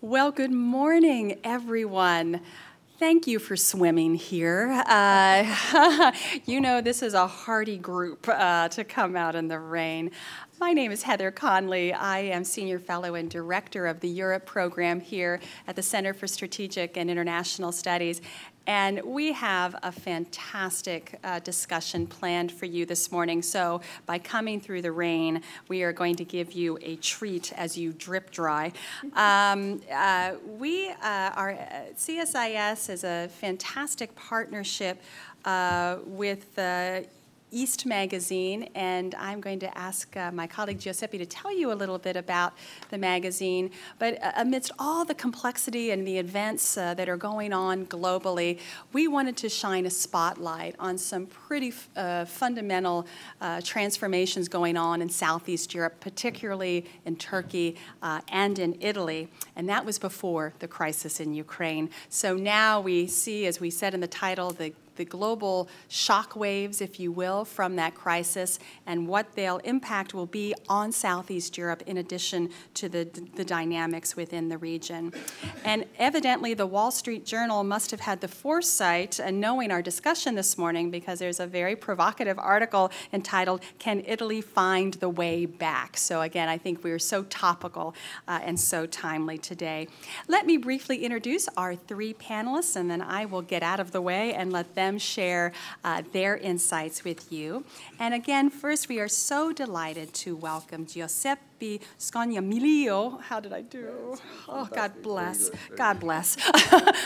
Well, good morning, everyone. Thank you for swimming here. Uh, you know, this is a hardy group uh, to come out in the rain. My name is Heather Conley. I am Senior Fellow and Director of the Europe program here at the Center for Strategic and International Studies. And we have a fantastic uh, discussion planned for you this morning. So, by coming through the rain, we are going to give you a treat as you drip dry. Um, uh, we uh, are, uh, CSIS is a fantastic partnership uh, with East Magazine, and I'm going to ask uh, my colleague Giuseppe to tell you a little bit about the magazine. But uh, amidst all the complexity and the events uh, that are going on globally, we wanted to shine a spotlight on some pretty uh, fundamental uh, transformations going on in Southeast Europe, particularly in Turkey uh, and in Italy. And that was before the crisis in Ukraine. So now we see, as we said in the title, the the global shock waves, if you will, from that crisis and what their impact will be on Southeast Europe in addition to the, the dynamics within the region. And evidently, the Wall Street Journal must have had the foresight, and knowing our discussion this morning, because there's a very provocative article entitled, Can Italy Find the Way Back? So, again, I think we are so topical uh, and so timely today. Let me briefly introduce our three panelists, and then I will get out of the way and let them them share uh, their insights with you. And again, first, we are so delighted to welcome Giuseppe be Scognamiglio. How did I do? Oh, God bless. God bless.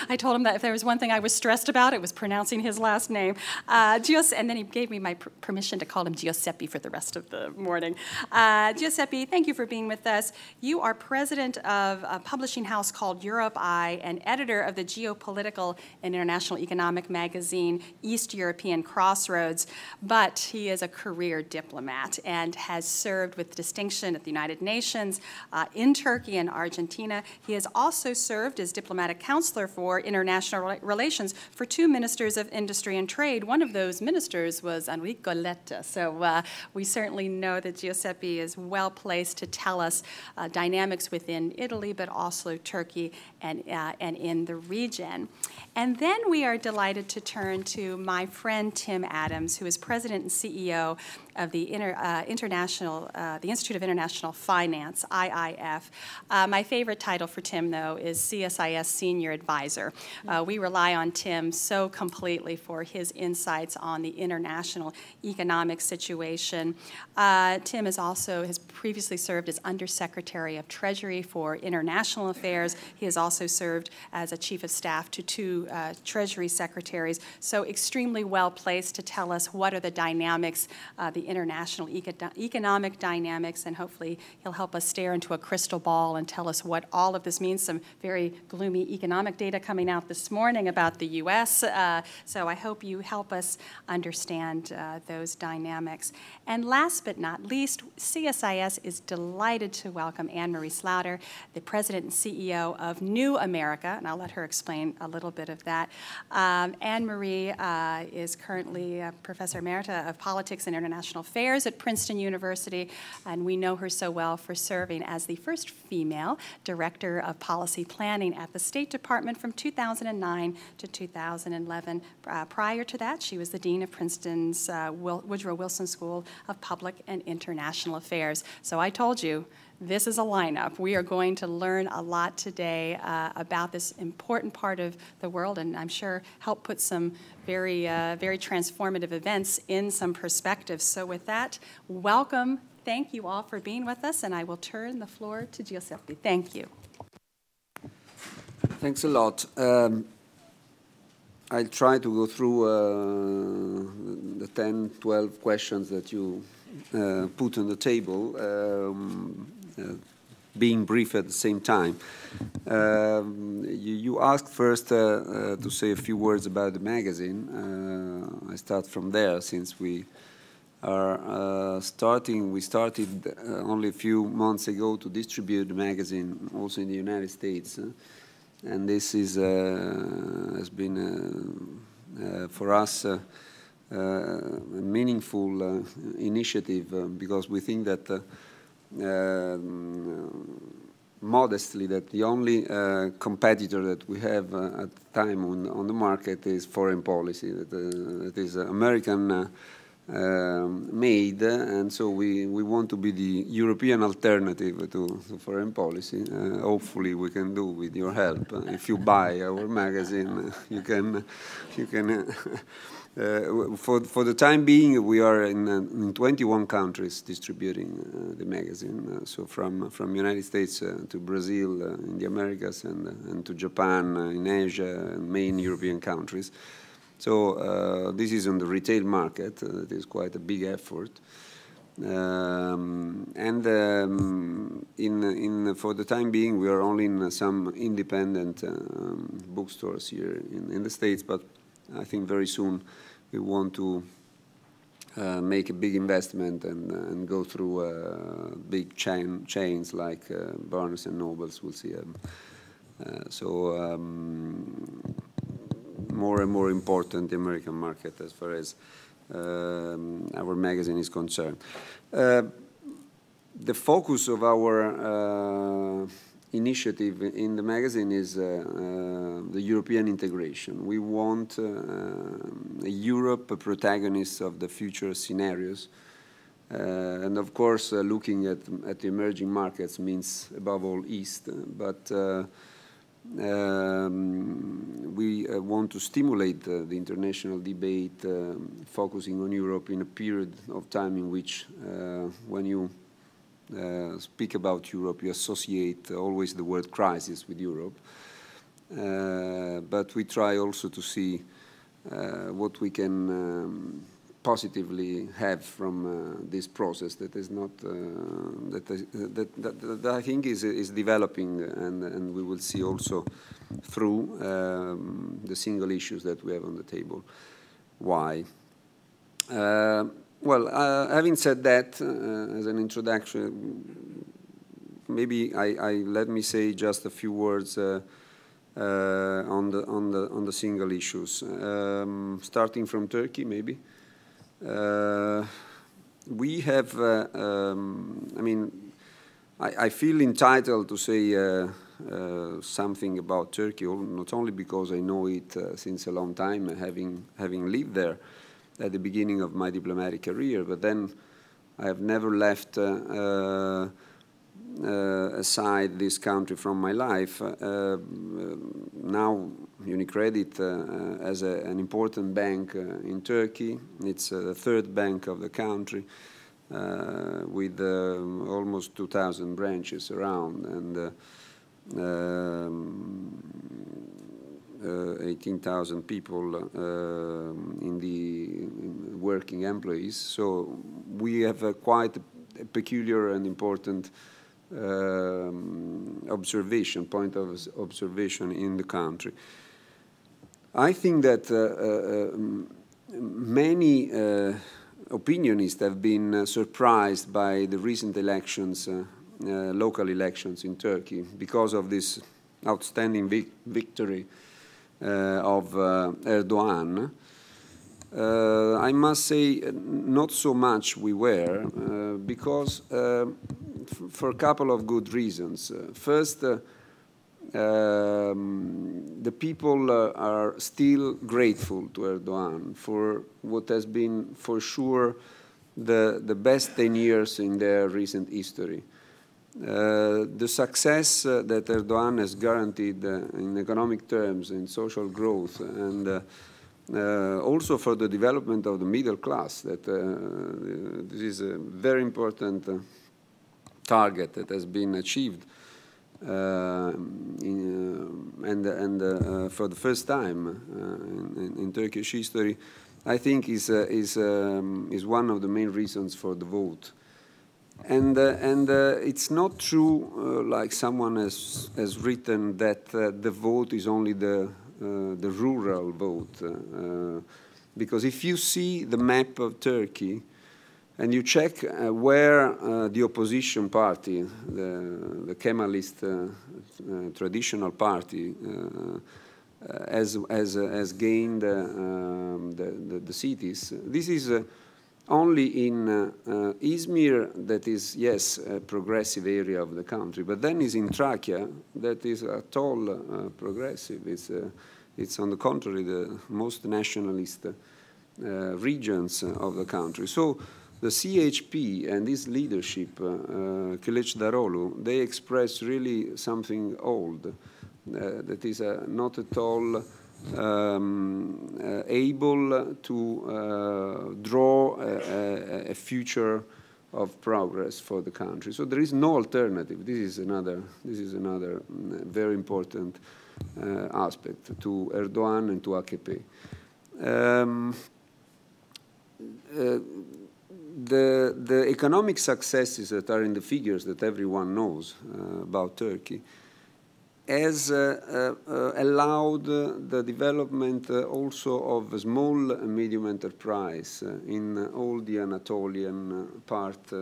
I told him that if there was one thing I was stressed about, it was pronouncing his last name. Uh, Giuseppe, and then he gave me my permission to call him Giuseppe for the rest of the morning. Uh, Giuseppe, thank you for being with us. You are president of a publishing house called Europeye and editor of the geopolitical and international economic magazine East European Crossroads, but he is a career diplomat and has served with distinction at the United United Nations, uh, in Turkey and Argentina. He has also served as diplomatic counselor for international relations for two ministers of industry and trade. One of those ministers was Enrico Letta. So uh, we certainly know that Giuseppe is well placed to tell us uh, dynamics within Italy, but also Turkey and, uh, and in the region. And then we are delighted to turn to my friend Tim Adams, who is president and CEO of the Inter, uh, International, uh, the Institute of International Finance, IIF. Uh, my favorite title for Tim, though, is CSIS Senior Advisor. Uh, we rely on Tim so completely for his insights on the international economic situation. Uh, Tim has also has previously served as Undersecretary of Treasury for International Affairs. He has also served as a Chief of Staff to two uh, Treasury Secretaries, so extremely well placed to tell us what are the dynamics, the the international eco economic dynamics, and hopefully he'll help us stare into a crystal ball and tell us what all of this means. Some very gloomy economic data coming out this morning about the U.S., uh, so I hope you help us understand uh, those dynamics. And last but not least, CSIS is delighted to welcome Anne Marie Slaughter, the president and CEO of New America, and I'll let her explain a little bit of that. Um, Anne Marie uh, is currently professor emerita of politics and international International Affairs at Princeton University, and we know her so well for serving as the first female Director of Policy Planning at the State Department from 2009 to 2011. Uh, prior to that, she was the Dean of Princeton's uh, Woodrow Wilson School of Public and International Affairs. So I told you, this is a lineup. We are going to learn a lot today uh, about this important part of the world, and I'm sure help put some very, uh, very transformative events in some perspective. So, with that, welcome. Thank you all for being with us, and I will turn the floor to Giuseppe. Thank you. Thanks a lot. Um, I'll try to go through uh, the 10, 12 questions that you uh, put on the table. Um, being brief at the same time. Um, you, you, asked first uh, uh, to say a few words about the magazine. Uh, I start from there since we are uh, starting. We started uh, only a few months ago to distribute the magazine also in the United States, and this is has been for us. a meaningful initiative because we think that modestly that the only uh, competitor that we have uh, at the time on, on the market is foreign policy, that, uh, that is American uh, um, made, and so we, we want to be the European alternative to, to foreign policy. Uh, hopefully, we can do with your help. if you buy our magazine, you can you can uh, for, for the time being, we are in, uh, in 21 countries distributing uh, the magazine. Uh, so from from United States to Brazil in the Americas and, and to Japan in Asia and main European countries. So this is on the retail market. it is quite a big effort. Um, and um, in, in, for the time being, we are only in some independent um, bookstores here in, in the States, but I think very soon we want to uh, make a big investment and, uh, and go through uh, big chain, chains like uh, Barnes and Nobles. We'll see. Um, uh, so um, more and more important the American market as far as um, our magazine is concerned. Uh, the focus of our initiative in the magazine is uh, uh, the European integration. We want uh, a Europe a protagonist of the future scenarios. Uh, and of course, uh, looking at, at the emerging markets means above all East. But uh, um, we want to stimulate the international debate, um, focusing on Europe in a period of time in which, when you uh, speak about Europe, you associate always the word crisis with Europe. Uh, but we try also to see uh, what we can um, positively have from uh, this process that is not uh, that, that, that, that, I think is is developing and and we will see also through um, the single issues that we have on the table why. Uh, well, uh, having said that, uh, as an introduction, maybe I, I, let me say just a few words uh, uh on the on the on the single issues. Um, starting from Turkey, maybe uh, we have. Uh, um, I mean, I, I, feel entitled to say. something about Turkey, not only because I know it since a long time, having having lived there, at the beginning of my diplomatic career, but then I have never left uh, uh, uh, aside this country from my life. now UniCredit as a, an important bank in Turkey. It's the third bank of the country. Uh, with uh, almost 2,000 branches around and uh, um, uh, 18,000 people uh, in the working employees. So we have a quite a peculiar and important um, observation, point of observation in the country. I think that uh, uh, many uh, opinionists have been uh, surprised by the recent elections, local elections in Turkey, because of this outstanding vic victory uh, of uh, Erdogan. Uh, I must say, not so much we were, because for a couple of good reasons. first, um, the people uh, are still grateful to Erdogan for what has been, for sure, the, the best 10 years in their recent history. Uh, the success uh, that Erdogan has guaranteed uh, in economic terms, in social growth, and uh, uh, also for the development of the middle class, that this is a very important target that has been achieved in, and, and for the first time in, in, Turkish history, I think is, is, um, is one of the main reasons for the vote. And, uh, and uh, it's not true, uh, like someone has, has written, that the vote is only the, the rural vote. because if you see the map of Turkey, and you check uh, where uh, the opposition party, the, the Kemalist uh, traditional party, has, has, has gained um, the, the, the, cities, this is only in uh, uh, Izmir that is, yes, a progressive area of the country, but then is in Trachea that is at all uh, progressive. It's, uh, it's on the contrary the most nationalist uh, regions of the country. So the CHP and this leadership, uh, Kılıçdaroğlu, they express really something old that is not at all um, uh, able to uh, draw a, a, future of progress for the country. So there is no alternative. This is another, this is another mm, very important uh, aspect to Erdogan and to AKP. Um, uh, the, the economic successes that are in the figures that everyone knows uh, about Turkey has uh, uh, allowed the development uh, also of small and medium enterprise in all the Anatolian part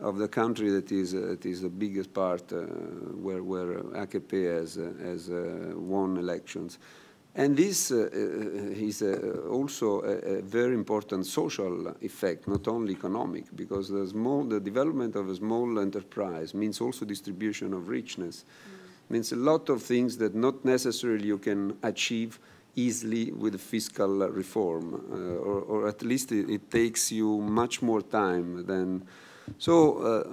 of the country that is, that is the biggest part where, where AKP has, has won elections. And this uh, is uh, also a, a, very important social effect, not only economic, because the, small, the development of a small enterprise means also distribution of richness. Mm means a lot of things that not necessarily you can achieve easily with fiscal reform, uh, or, or, at least it, it, takes you much more time than. So uh,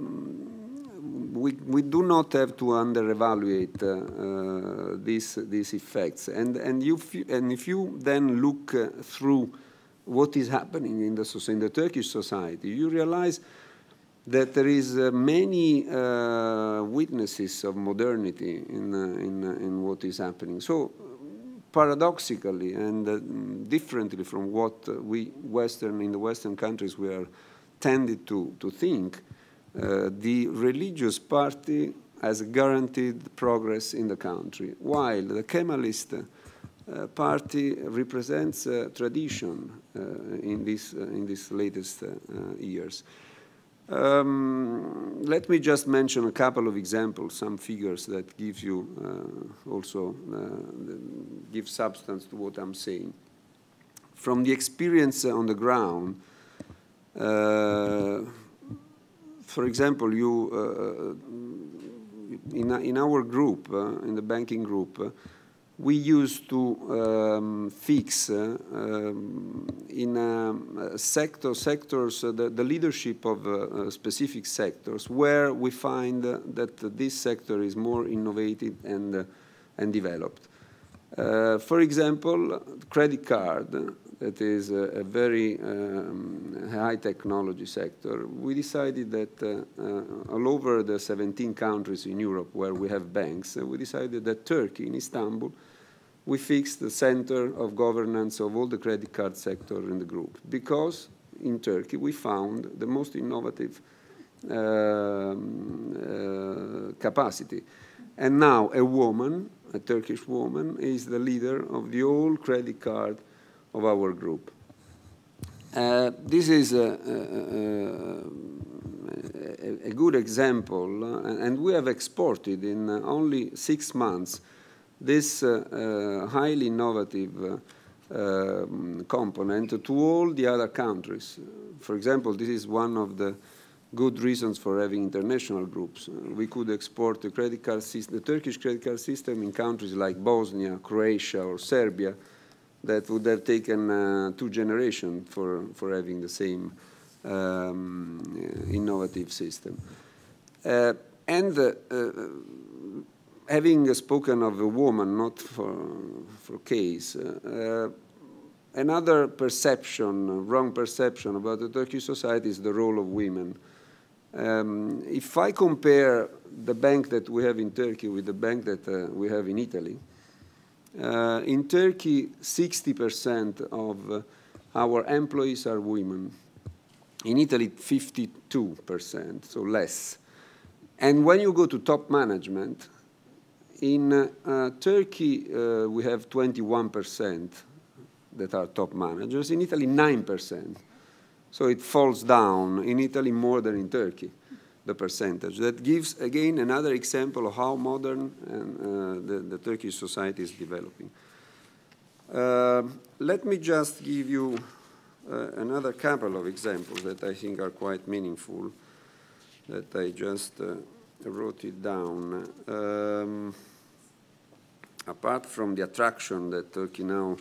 we, we do not have to under-evaluate uh, uh these, these effects. And, and, you, and if you then look uh, through what is happening in the, in the Turkish society, you realize that there is uh, many uh, witnesses of modernity in, uh, in, uh, in what is happening. So paradoxically and uh, differently from what we Western, in the Western countries we are tended to, to think, uh, the religious party has guaranteed progress in the country, while the Kemalist party represents tradition in, this, in these latest years. Um, let me just mention a couple of examples, some figures that give you uh, also uh, give substance to what I'm saying. From the experience on the ground, uh, for example, you uh, in, in our group, uh, in the banking group, uh, we used to um, fix uh, um, in uh, sector, sectors uh, the, the, leadership of uh, uh, specific sectors where we find that this sector is more innovative and, and developed. for example, credit card, that is a, a very um, high technology sector, we decided that uh, all over the 17 countries in Europe where we have banks, we decided that Turkey, in Istanbul, we fixed the center of governance of all the credit card sector in the group because in Turkey we found the most innovative um, uh, capacity. And now a woman, a Turkish woman, is the leader of the whole credit card of our group. Uh, this is a, a, a, a good example, uh, and we have exported in only six months this uh, uh, highly innovative uh, um, component to all the other countries. For example, this is one of the good reasons for having international groups. we could export the credit card system, the Turkish credit card system in countries like Bosnia, Croatia, or Serbia that would have taken uh, two generations for, for having the same um, innovative system. Uh, and uh, having spoken of a woman, not for, for case, uh, another perception, wrong perception about the Turkish society is the role of women. Um, if I compare the bank that we have in Turkey with the bank that uh, we have in Italy, uh, in Turkey, 60% of uh, our employees are women. In Italy, 52%, so less. And when you go to top management, in uh, Turkey, uh, we have 21% that are top managers. In Italy, 9%. So it falls down in Italy more than in Turkey, the percentage. That gives, again, another example of how modern and, uh, the, the, Turkish society is developing. Uh, let me just give you uh, another couple of examples that I think are quite meaningful that I just uh, wrote it down. Um, apart from the attraction that Turkey now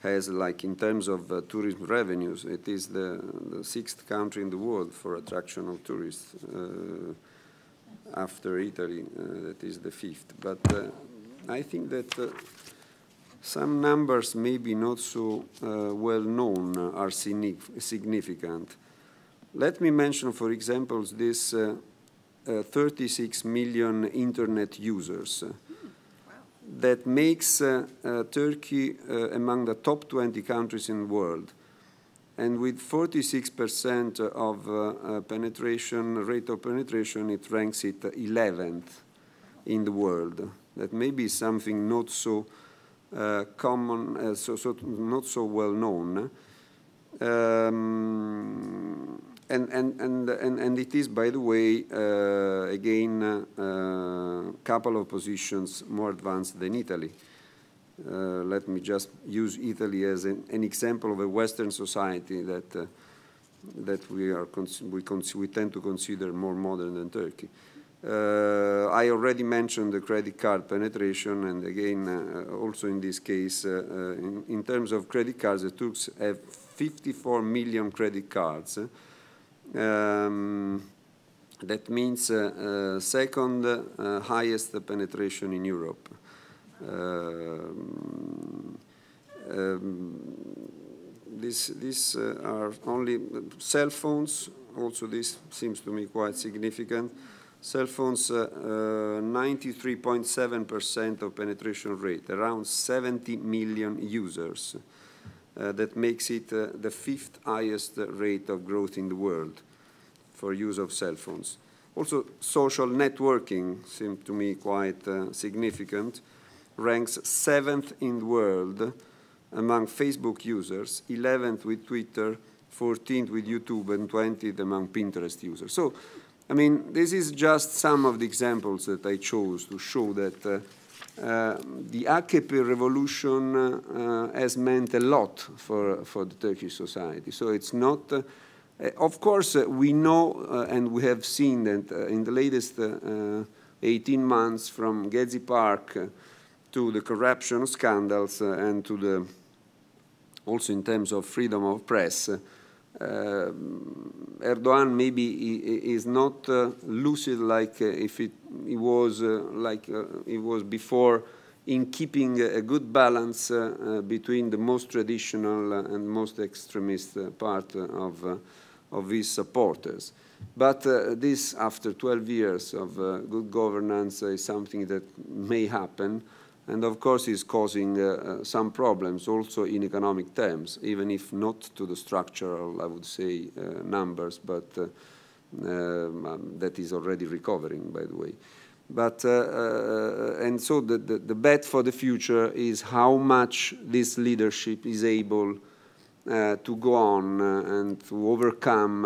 has, like in terms of uh, tourism revenues, it is the, the, sixth country in the world for attraction of tourists uh, after Italy, uh, that is the fifth. But uh, I think that uh, some numbers, maybe not so uh, well known, are significant. Let me mention, for example, this 36 million internet users. That makes uh, uh, Turkey uh, among the top 20 countries in the world. And with 46% of penetration, rate of penetration, it ranks it 11th in the world. That may be something not so uh, common, uh, so, so, not so well known. Um, and, and, and, and, and it is, by the way, uh, again, a uh, couple of positions more advanced than Italy. Uh, let me just use Italy as an, an, example of a Western society that, uh, that we, are we, we, tend to consider more modern than Turkey. Uh, I already mentioned the credit card penetration, and again, uh, also in this case, uh, in, in, terms of credit cards, the Turks have 54 million credit cards. Um, that means uh, uh, second uh, highest penetration in Europe. Um, um, this, these are only cell phones. Also, this seems to me quite significant. Cell phones, 93.7% uh, of penetration rate, around 70 million users. Uh, that makes it uh, the fifth highest rate of growth in the world for use of cell phones. Also, social networking seemed to me quite uh, significant, ranks seventh in the world among Facebook users, 11th with Twitter, 14th with YouTube, and 20th among Pinterest users. So I mean, this is just some of the examples that I chose to show that uh, the AKP revolution uh, has meant a lot for, for the Turkish society. So it's not, uh, of course, uh, we know uh, and we have seen that in the latest 18 months from Gezi Park to the corruption scandals and to the, also in terms of freedom of press, uh, Erdogan maybe is not uh, lucid like uh, if it, it was like it was before in keeping a good balance between the most traditional and most extremist part of, of his supporters. But uh, this, after 12 years of uh, good governance, uh, is something that may happen and of course is causing uh, uh, some problems also in economic terms, even if not to the structural, I would say, uh, numbers, but uh, um, that is already recovering, by the way. But, uh, uh, and so the, the, the, bet for the future is how much this leadership is able to go on and to overcome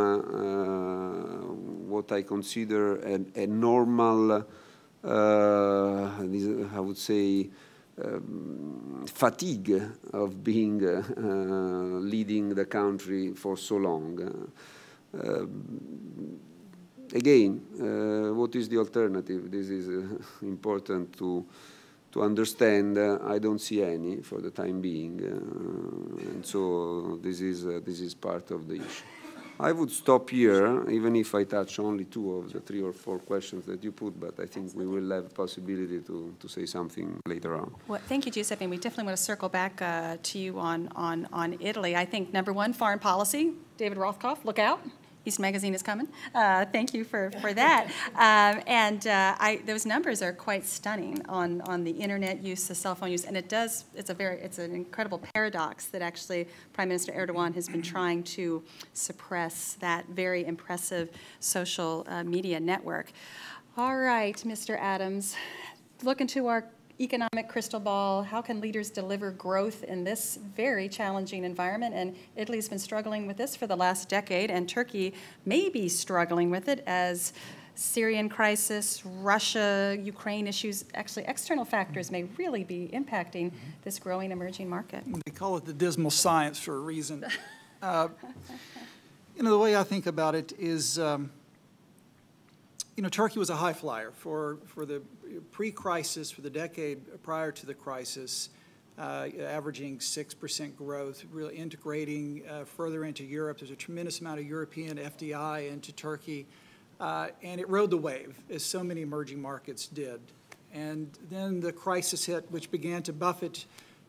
what I consider a, a normal uh, I would say, um, fatigue of being uh, uh, leading the country for so long. Uh, again, uh, what is the alternative? This is uh, important to to understand. I don't see any for the time being, and so this is this is part of the issue. I would stop here, even if I touch only two of the three or four questions that you put, but I think we will have possibility to, to say something later on. Well, thank you, Giuseppe. We definitely want to circle back uh, to you on, on, on Italy. I think number one, foreign policy. David Rothkopf, look out. East Magazine is coming. Uh, thank you for, for that. Um, and uh, I, those numbers are quite stunning on, on the internet use, the cell phone use, and it does, it's a very, it's an incredible paradox that actually Prime Minister Erdogan has been trying to suppress that very impressive social uh, media network. All right, Mr. Adams, look into our economic crystal ball, how can leaders deliver growth in this very challenging environment? And Italy's been struggling with this for the last decade, and Turkey may be struggling with it as Syrian crisis, Russia, Ukraine issues, actually external factors may really be impacting this growing emerging market. They call it the dismal science for a reason. Uh, you know, the way I think about it is, um, you know, Turkey was a high flyer for, for the pre-crisis, for the decade prior to the crisis, uh, averaging 6% growth, really integrating uh, further into Europe. There's a tremendous amount of European FDI into Turkey, uh, and it rode the wave, as so many emerging markets did. And then the crisis hit, which began to buffet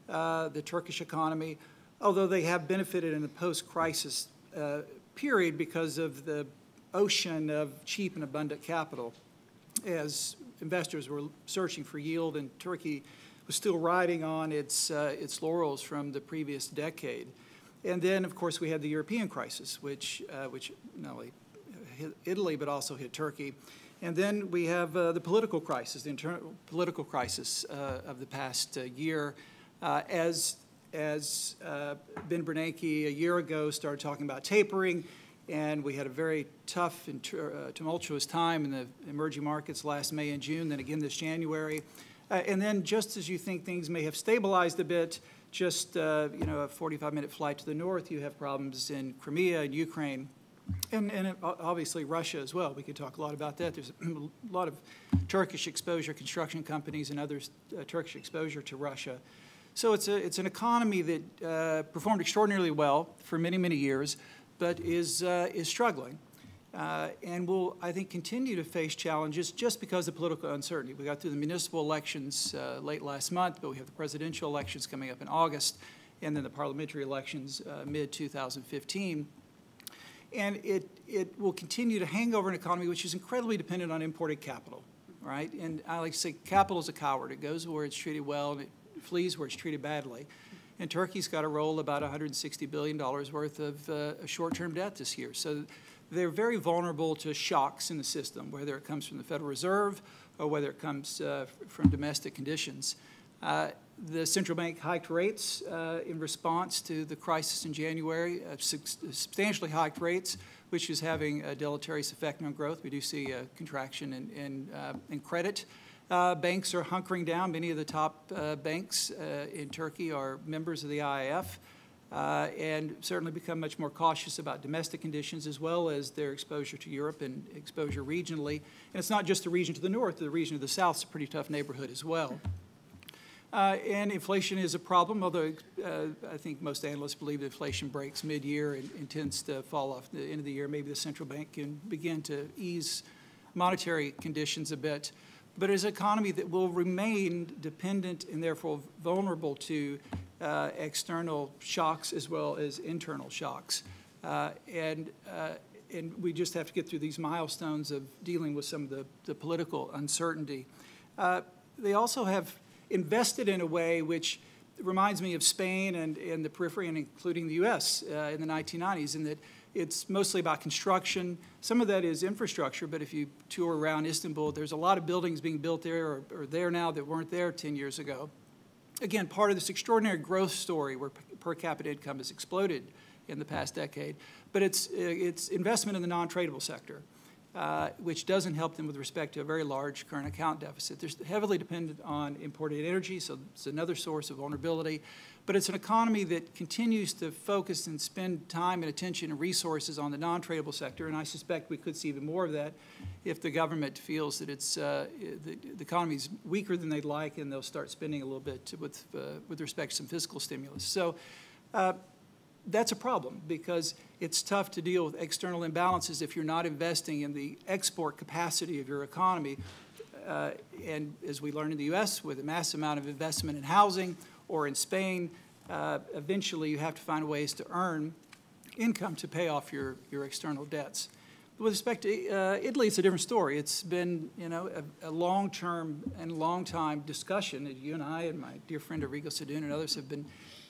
uh, the Turkish economy, although they have benefited in the post-crisis uh, period because of the ocean of cheap and abundant capital as investors were searching for yield and Turkey was still riding on its, uh, its laurels from the previous decade. And then, of course, we had the European crisis, which, uh, which not only hit Italy but also hit Turkey. And then we have uh, the political crisis, the internal political crisis uh, of the past uh, year, uh, as as Ben Bernanke a year ago started talking about tapering, and we had a very tough and uh, tumultuous time in the emerging markets last May and June, then again this January. Uh, and then just as you think things may have stabilized a bit, just uh, you know a 45-minute flight to the north, you have problems in Crimea and Ukraine, and, and obviously Russia as well. We could talk a lot about that. There's a lot of Turkish exposure, construction companies and others, uh, Turkish exposure to Russia. So it's, a, it's an economy that uh, performed extraordinarily well for many, many years, but is, uh, is struggling. Uh, and will, I think, continue to face challenges just because of political uncertainty. We got through the municipal elections uh, late last month, but we have the presidential elections coming up in August, and then the parliamentary elections uh, mid-2015. And it, it will continue to hang over an economy which is incredibly dependent on imported capital, right? And I like to say capital is a coward. It goes where it's treated well, and it flees where it's treated badly. And Turkey's got to roll about $160 billion worth of uh, short-term debt this year. So they're very vulnerable to shocks in the system, whether it comes from the Federal Reserve or whether it comes uh, from domestic conditions. Uh, the central bank hiked rates uh, in response to the crisis in January, uh, substantially hiked rates, which is having a deleterious effect on growth. We do see a contraction in, in, uh, in credit. Uh, banks are hunkering down. Many of the top uh, banks uh, in Turkey are members of the IIF uh, and certainly become much more cautious about domestic conditions as well as their exposure to Europe and exposure regionally. And it's not just the region to the north, the region to the south is a pretty tough neighborhood as well. Uh, and inflation is a problem, although uh, I think most analysts believe inflation breaks mid-year and, and, tends to fall off the end of the year. Maybe the central bank can begin to ease monetary conditions a bit but it is an economy that will remain dependent and therefore vulnerable to uh, external shocks as well as internal shocks. Uh, and, uh, and we just have to get through these milestones of dealing with some of the, the political uncertainty. Uh, they also have invested in a way which reminds me of Spain and, and the periphery, and including the U.S. Uh, in the 1990s, in that it's mostly about construction. Some of that is infrastructure, but if you tour around Istanbul, there's a lot of buildings being built there or, or there now that weren't there 10 years ago. Again, part of this extraordinary growth story where per capita income has exploded in the past decade, but it's, it's investment in the non-tradable sector. Uh, which doesn't help them with respect to a very large current account deficit. They're heavily dependent on imported energy, so it's another source of vulnerability. But it's an economy that continues to focus and spend time and attention and resources on the non-tradable sector, and I suspect we could see even more of that if the government feels that it's uh, the, the economy is weaker than they'd like, and they'll start spending a little bit with uh, with respect to some fiscal stimulus. So. Uh, that's a problem because it's tough to deal with external imbalances if you're not investing in the export capacity of your economy. Uh, and as we learned in the U.S., with a massive amount of investment in housing, or in Spain, uh, eventually you have to find ways to earn income to pay off your, your external debts. With respect to uh, Italy, it's a different story. It's been, you know, a, a long-term and long-time discussion. You and I and my dear friend Arrigo Sadun and others have been,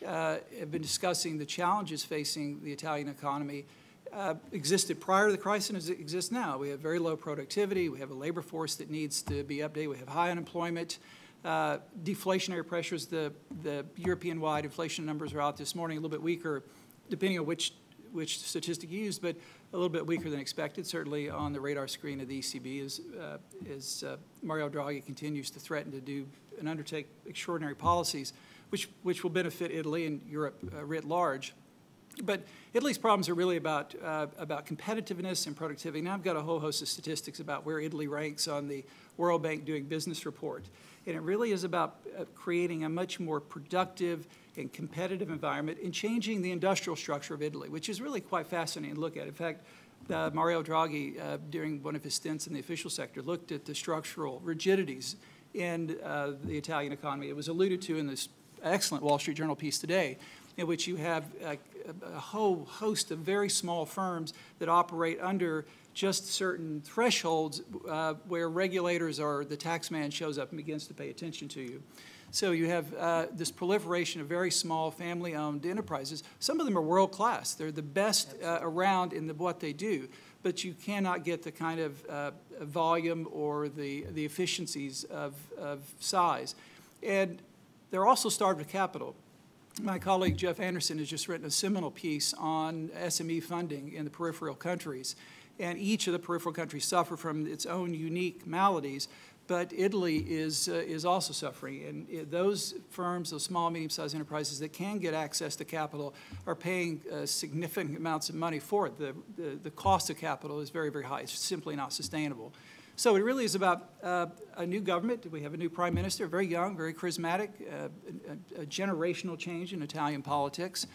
uh, have been discussing the challenges facing the Italian economy uh, existed prior to the crisis it exists now. We have very low productivity. We have a labor force that needs to be updated. We have high unemployment. Uh, deflationary pressures, the, the European-wide inflation numbers are out this morning, a little bit weaker, depending on which, which statistic you use, but a little bit weaker than expected. Certainly on the radar screen of the ECB as, uh, as uh, Mario Draghi continues to threaten to do and undertake extraordinary policies, which, which will benefit Italy and Europe uh, writ large. But Italy's problems are really about, uh, about competitiveness and productivity. Now I've got a whole host of statistics about where Italy ranks on the World Bank Doing Business report. And it really is about uh, creating a much more productive and competitive environment and changing the industrial structure of Italy, which is really quite fascinating to look at. In fact, uh, Mario Draghi, uh, during one of his stints in the official sector, looked at the structural rigidities in uh, the Italian economy. It was alluded to in this excellent Wall Street Journal piece today, in which you have a, a whole host of very small firms that operate under just certain thresholds uh, where regulators or the tax man shows up and begins to pay attention to you. So you have uh, this proliferation of very small family-owned enterprises. Some of them are world-class. They're the best uh, around in the, what they do, but you cannot get the kind of uh, volume or the, the efficiencies of, of size. And they're also starved of capital. My colleague Jeff Anderson has just written a seminal piece on SME funding in the peripheral countries. And each of the peripheral countries suffer from its own unique maladies but Italy is, uh, is also suffering. And it, those firms, those small, medium-sized enterprises that can get access to capital are paying uh, significant amounts of money for it. The, the, the, cost of capital is very, very high. It's simply not sustainable. So it really is about uh, a new government. We have a new prime minister, very young, very charismatic, uh, a, a, generational change in Italian politics.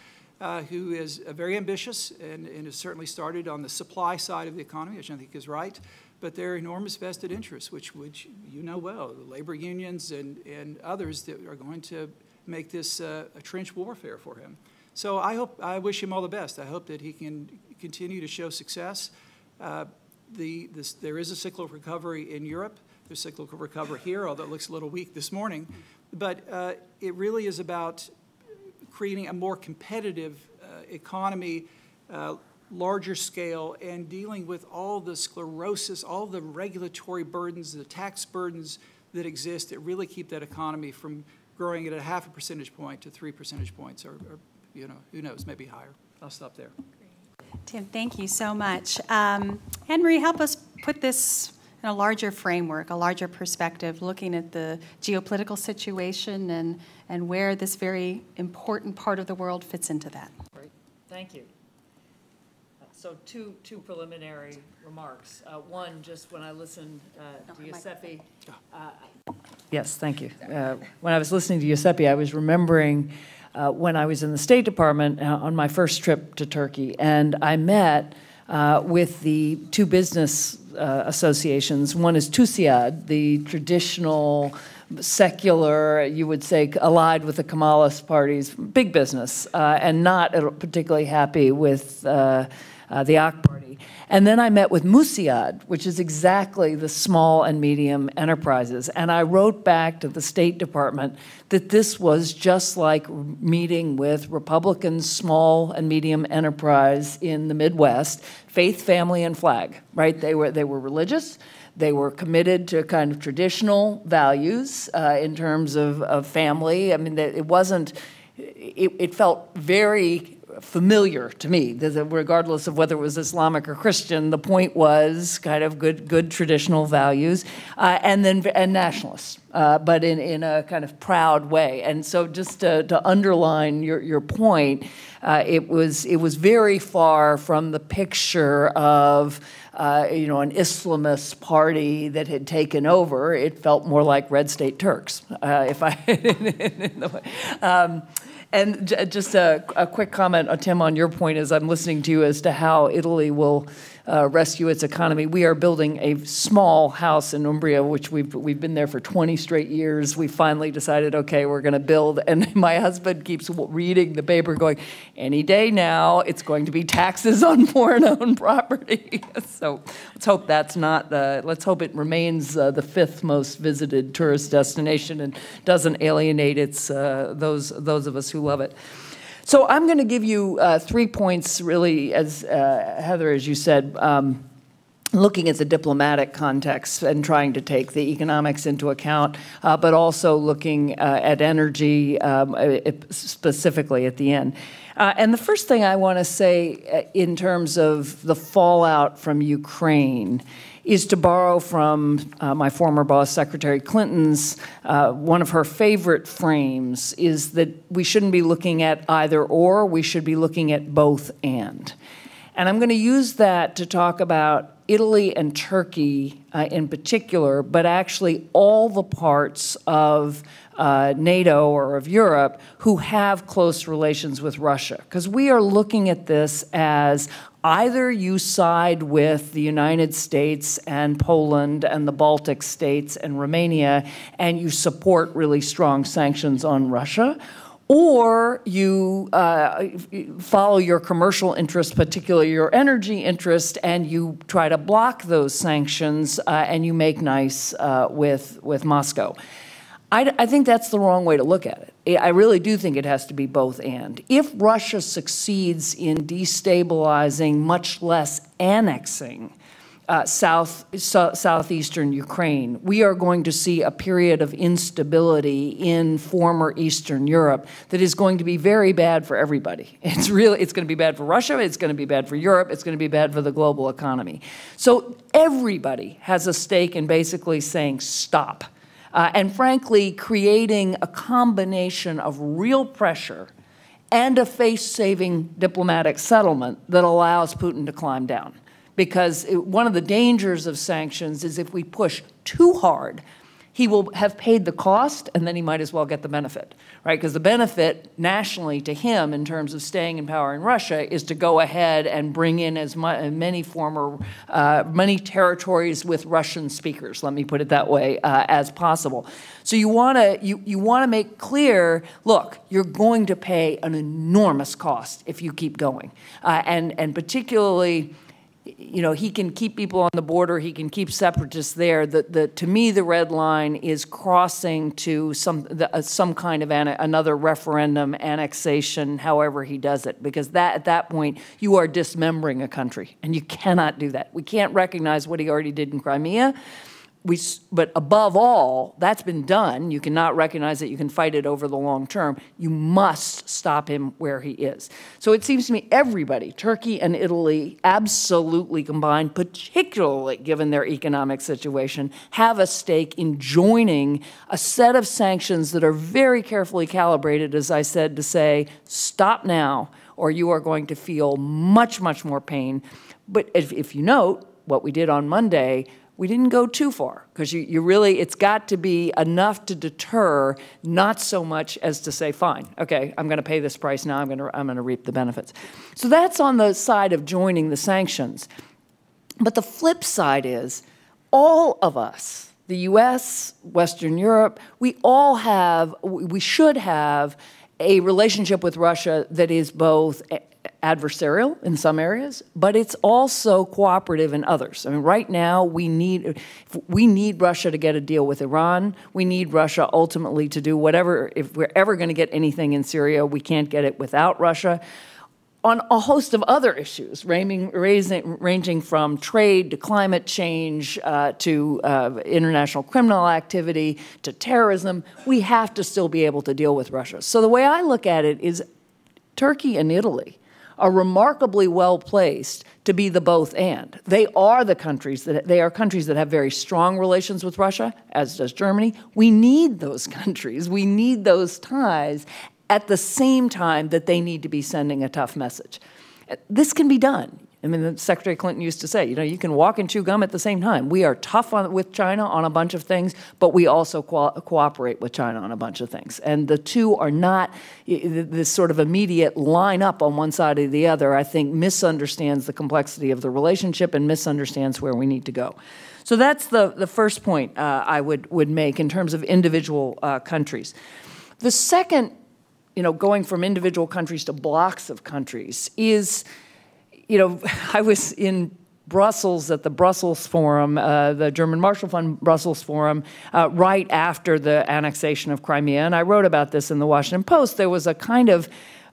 Uh, who is uh, very ambitious and, and, has certainly started on the supply side of the economy, which I think is right but there are enormous vested interests, which, which you know well, the labor unions and, and others that are going to make this uh, a trench warfare for him. So I hope, I wish him all the best. I hope that he can continue to show success. The, this, there is a cyclical recovery in Europe. There's cyclical recovery here, although it looks a little weak this morning. But uh, it really is about creating a more competitive uh, economy, uh, larger scale and dealing with all the sclerosis, all the regulatory burdens, the tax burdens that exist that really keep that economy from growing at a half a percentage point to three percentage points or, or you know, who knows, maybe higher. I'll stop there. Tim, thank you so much. Um, Anne Marie, help us put this in a larger framework, a larger perspective, looking at the geopolitical situation and, and where this very important part of the world fits into that. Great. Thank you. So two, two preliminary remarks. Uh, One, just when I listened uh, to Giuseppe. uh, Yes, thank you. Uh, When I was listening to Giuseppe, I was remembering uh, when I was in the State Department uh, on my first trip to Turkey, and I met uh, with the two business uh, associations. One is TUSIAD, the traditional secular, you would say, allied with the Kemalist parties, big business, uh, and not particularly happy with uh, uh, the AK Party. And then I met with Musiad, which is exactly the small and medium enterprises. And I wrote back to the State Department that this was just like meeting with Republican small and medium enterprise in the Midwest, faith, family, and flag, right? They were, they were religious. They were committed to kind of traditional values uh, in terms of, of family. I mean, it wasn't, it, it felt very familiar to me, regardless of whether it was Islamic or Christian. The point was kind of good, good traditional values, uh, and then and nationalists, uh, but in, in a kind of proud way. And so, just to, to underline your, your point, uh, it was it was very far from the picture of. Uh, you know, an Islamist party that had taken over. It felt more like red state Turks, uh, if I. um, and just a, a quick comment, uh, Tim, on your point as I'm listening to you as to how Italy will uh, rescue its economy. We are building a small house in Umbria, which we've, we've been there for 20 straight years. We finally decided, okay, we're going to build. And my husband keeps reading the paper going, any day now, it's going to be taxes on foreign owned property. so let's hope that's not, let's hope it remains uh, the fifth most visited tourist destination and doesn't alienate its, uh, those, those of us who love it. So I'm going to give you uh, three points, really, as uh, Heather, as you said. Um, looking at the diplomatic context and trying to take the economics into account, uh, but also looking uh, at energy um, uh, specifically at the end. Uh, and the first thing I want to say uh, in terms of the fallout from Ukraine is to borrow from uh, my former boss, Secretary Clinton's. Uh, one of her favorite frames is that we shouldn't be looking at either or, we should be looking at both and. And I'm going to use that to talk about Italy and Turkey uh, in particular, but actually all the parts of uh, NATO or of Europe who have close relations with Russia. Because we are looking at this as either you side with the United States and Poland and the Baltic states and Romania and you support really strong sanctions on Russia, or you uh, follow your commercial interests, particularly your energy interest, and you try to block those sanctions uh, and you make nice uh, with, with Moscow. I, I, think that's the wrong way to look at it. I really do think it has to be both and. If Russia succeeds in destabilizing, much less annexing, uh, south, so, southeastern Ukraine, we are going to see a period of instability in former Eastern Europe that is going to be very bad for everybody. It's really it's going to be bad for Russia, it's going to be bad for Europe, it's going to be bad for the global economy. So everybody has a stake in basically saying stop. Uh, and frankly, creating a combination of real pressure and a face saving diplomatic settlement that allows Putin to climb down. Because it, one of the dangers of sanctions is if we push too hard, he will have paid the cost and then he might as well get the benefit, right? Because the benefit nationally to him in terms of staying in power in Russia is to go ahead and bring in as many former, uh, many territories with Russian speakers, let me put it that way, uh, as possible. So you want to you, you want to make clear, look, you're going to pay an enormous cost if you keep going. Uh, and, and particularly, you know, he can keep people on the border, he can keep separatists there. The, the, to me, the red line is crossing to some, the, uh, some kind of an, another referendum, annexation, however he does it, because that, at that point, you are dismembering a country, and you cannot do that. We can't recognize what he already did in Crimea we, but above all, that's been done. You cannot recognize it. You can fight it over the long term. You must stop him where he is. So it seems to me everybody, Turkey and Italy, absolutely combined, particularly given their economic situation, have a stake in joining a set of sanctions that are very carefully calibrated, as I said, to say, stop now, or you are going to feel much, much more pain. But if, if you note, what we did on Monday we didn't go too far because you, you really, it's got to be enough to deter, not so much as to say, fine, okay, I'm going to pay this price now, I'm going to, I'm going to reap the benefits. So that's on the side of joining the sanctions. But the flip side is all of us, the US, Western Europe, we all have, we should have a relationship with Russia that is both adversarial in some areas, but it's also cooperative in others. I mean, right now we need we need Russia to get a deal with Iran. We need Russia ultimately to do whatever. If we're ever going to get anything in Syria, we can't get it without Russia. On a host of other issues, ranging, ranging from trade to climate change uh, to uh, international criminal activity to terrorism, we have to still be able to deal with Russia. So the way I look at it is Turkey and Italy are remarkably well placed to be the both and. They are the countries that they are countries that have very strong relations with Russia, as does Germany. We need those countries. We need those ties at the same time that they need to be sending a tough message. This can be done. I mean, Secretary Clinton used to say, you know, you can walk and chew gum at the same time. We are tough on, with China on a bunch of things, but we also co cooperate with China on a bunch of things. And the two are not this sort of immediate line up on one side or the other, I think misunderstands the complexity of the relationship and misunderstands where we need to go. So that's the, the first point uh, I would, would make in terms of individual uh, countries. The second, you know, going from individual countries to blocks of countries is you know, I was in Brussels at the Brussels Forum, uh, the German Marshall Fund Brussels Forum, uh, right after the annexation of Crimea. And I wrote about this in the Washington Post. There was a kind of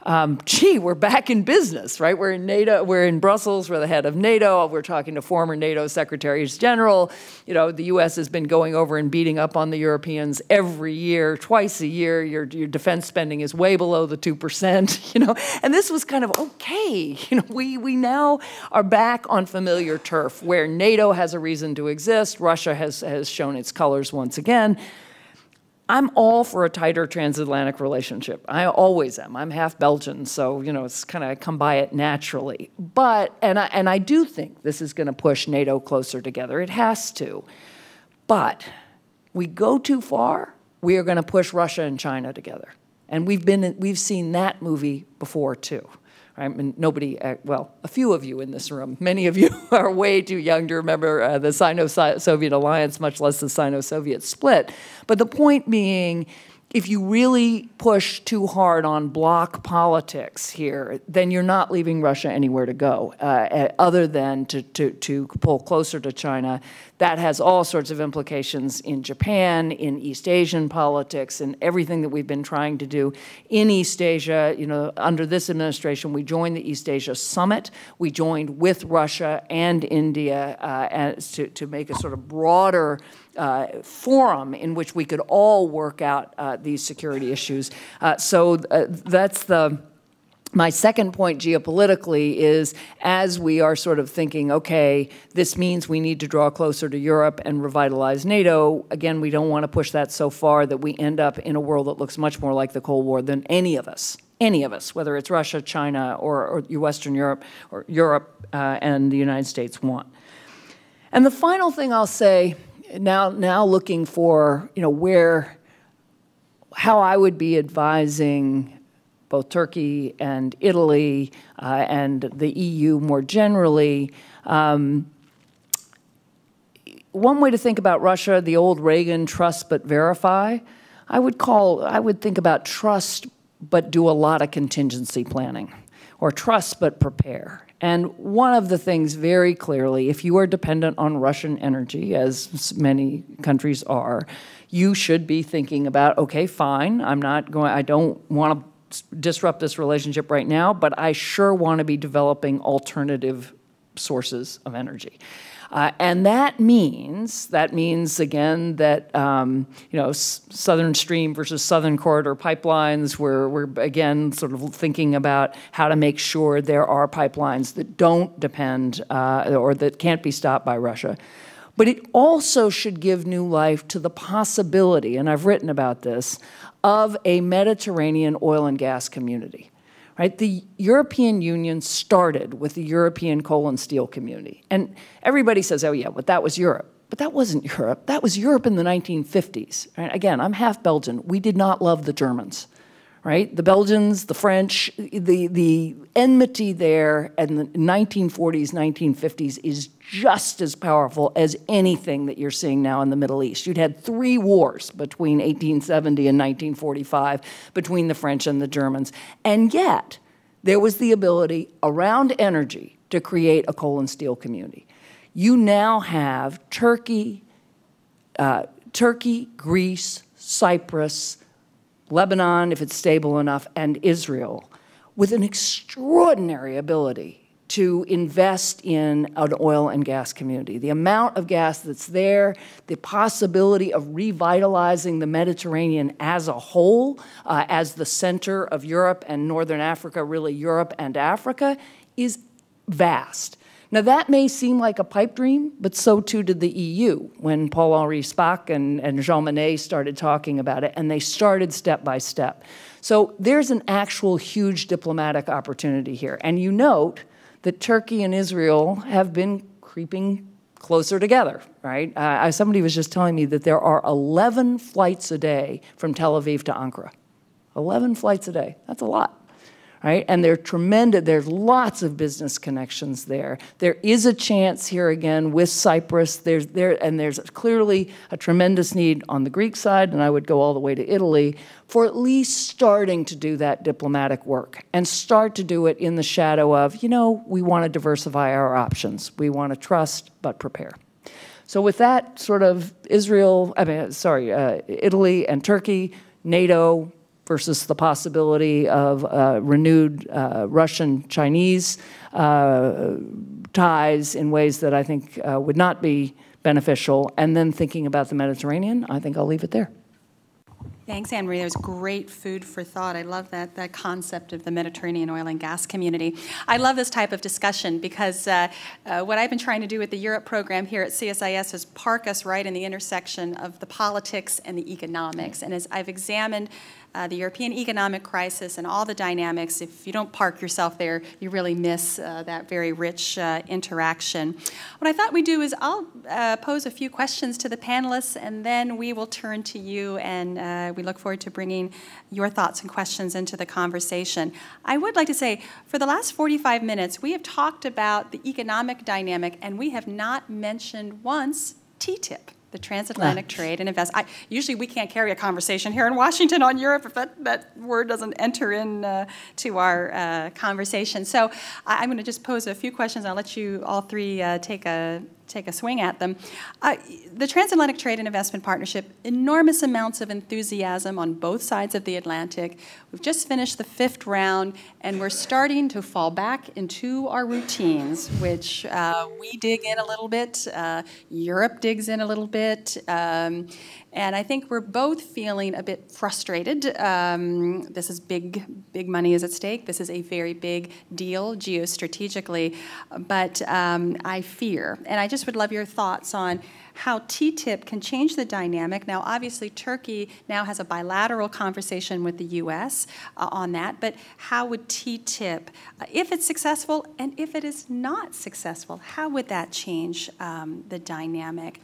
um, gee, we're back in business, right? We're in NATO, we're in Brussels, we're the head of NATO, we're talking to former NATO secretaries general. You know, the US has been going over and beating up on the Europeans every year, twice a year. Your, your defense spending is way below the 2%, you know, and this was kind of okay. You know, we, we now are back on familiar turf where NATO has a reason to exist, Russia has, has shown its colors once again. I'm all for a tighter transatlantic relationship. I always am. I'm half Belgian, so you know it's kind of come by it naturally. But and I, and I do think this is going to push NATO closer together. It has to. But we go too far, we are going to push Russia and China together. And we've been we've seen that movie before too. I mean, nobody, uh, well, a few of you in this room, many of you are way too young to remember uh, the Sino Soviet alliance, much less the Sino Soviet split. But the point being, if you really push too hard on bloc politics here, then you're not leaving Russia anywhere to go uh, uh, other than to, to, to pull closer to China. That has all sorts of implications in Japan, in East Asian politics, and everything that we've been trying to do in East Asia. You know, under this administration, we joined the East Asia Summit. We joined with Russia and India uh, to, to make a sort of broader uh, forum in which we could all work out uh, these security issues. Uh, so uh, that's the my second point geopolitically is as we are sort of thinking, okay, this means we need to draw closer to Europe and revitalize NATO, again, we don't want to push that so far that we end up in a world that looks much more like the Cold War than any of us, any of us, whether it's Russia, China, or, or Western Europe, or Europe uh, and the United States want. And the final thing I'll say now now looking for you know where how I would be advising both Turkey and Italy uh, and the EU more generally. Um, one way to think about Russia, the old Reagan trust but verify, I would call, I would think about trust but do a lot of contingency planning, or trust but prepare. And one of the things very clearly, if you are dependent on Russian energy, as many countries are, you should be thinking about, okay, fine, I'm not going, I don't want to disrupt this relationship right now, but I sure want to be developing alternative sources of energy. Uh, and that means, that means again that, um, you know, Southern Stream versus Southern Corridor pipelines, we're, we're again sort of thinking about how to make sure there are pipelines that don't depend uh, or that can't be stopped by Russia. But it also should give new life to the possibility, and I've written about this, of a Mediterranean oil and gas community right? The European Union started with the European coal and steel community. And everybody says, oh, yeah, but that was Europe. But that wasn't Europe. That was Europe in the 1950s. Right? Again, I'm half Belgian. We did not love the Germans right? The Belgians, the French, the, the enmity there in the 1940s, 1950s is just as powerful as anything that you're seeing now in the Middle East. You'd had three wars between 1870 and 1945 between the French and the Germans. And yet, there was the ability around energy to create a coal and steel community. You now have Turkey, uh, Turkey, Greece, Cyprus, Lebanon, if it's stable enough, and Israel, with an extraordinary ability to invest in an oil and gas community. The amount of gas that's there, the possibility of revitalizing the Mediterranean as a whole, uh, as the center of Europe and Northern Africa, really Europe and Africa, is vast. Now, that may seem like a pipe dream, but so too did the EU when Paul Henri Spaak and, and Jean Monnet started talking about it, and they started step by step. So there's an actual huge diplomatic opportunity here. And you note that Turkey and Israel have been creeping closer together, right? Uh, somebody was just telling me that there are 11 flights a day from Tel Aviv to Ankara. 11 flights a day. That's a lot right? And they're tremendous, there's lots of business connections there. There is a chance here again with Cyprus, there's, there, and there's clearly a tremendous need on the Greek side, and I would go all the way to Italy, for at least starting to do that diplomatic work and start to do it in the shadow of, you know, we want to diversify our options. We want to trust but prepare. So with that sort of Israel, I mean, sorry, uh, Italy and Turkey, NATO, versus the possibility of uh, renewed uh, Russian Chinese uh, ties in ways that I think uh, would not be beneficial, and then thinking about the Mediterranean, I think I'll leave it there. Thanks, Anne Marie. That was great food for thought. I love that, that concept of the Mediterranean oil and gas community. I love this type of discussion because uh, uh, what I've been trying to do with the Europe program here at CSIS is park us right in the intersection of the politics and the economics. And as I've examined uh, the European economic crisis and all the dynamics, if you don't park yourself there, you really miss uh, that very rich uh, interaction. What I thought we'd do is I'll uh, pose a few questions to the panelists, and then we will turn to you, and uh, we look forward to bringing your thoughts and questions into the conversation. I would like to say, for the last 45 minutes, we have talked about the economic dynamic, and we have not mentioned once TTIP the transatlantic trade and investment. usually, we can't carry a conversation here in Washington on Europe if that, that word doesn't enter in uh, to our uh, conversation. So I, am going to just pose a few questions. I'll let you all three uh, take a take a swing at them. Uh, the Transatlantic Trade and Investment Partnership, enormous amounts of enthusiasm on both sides of the Atlantic. We've just finished the fifth round, and we're starting to fall back into our routines, which uh, we dig in a little bit, uh, Europe digs in a little bit. Um, and I think we're both feeling a bit frustrated. Um, this is big, big money is at stake. This is a very big deal geostrategically. But um, I fear, and I just would love your thoughts on how TTIP can change the dynamic. Now, obviously, Turkey now has a bilateral conversation with the U.S. Uh, on that, but how would TTIP, uh, if it's successful and if it is not successful, how would that change um, the dynamic?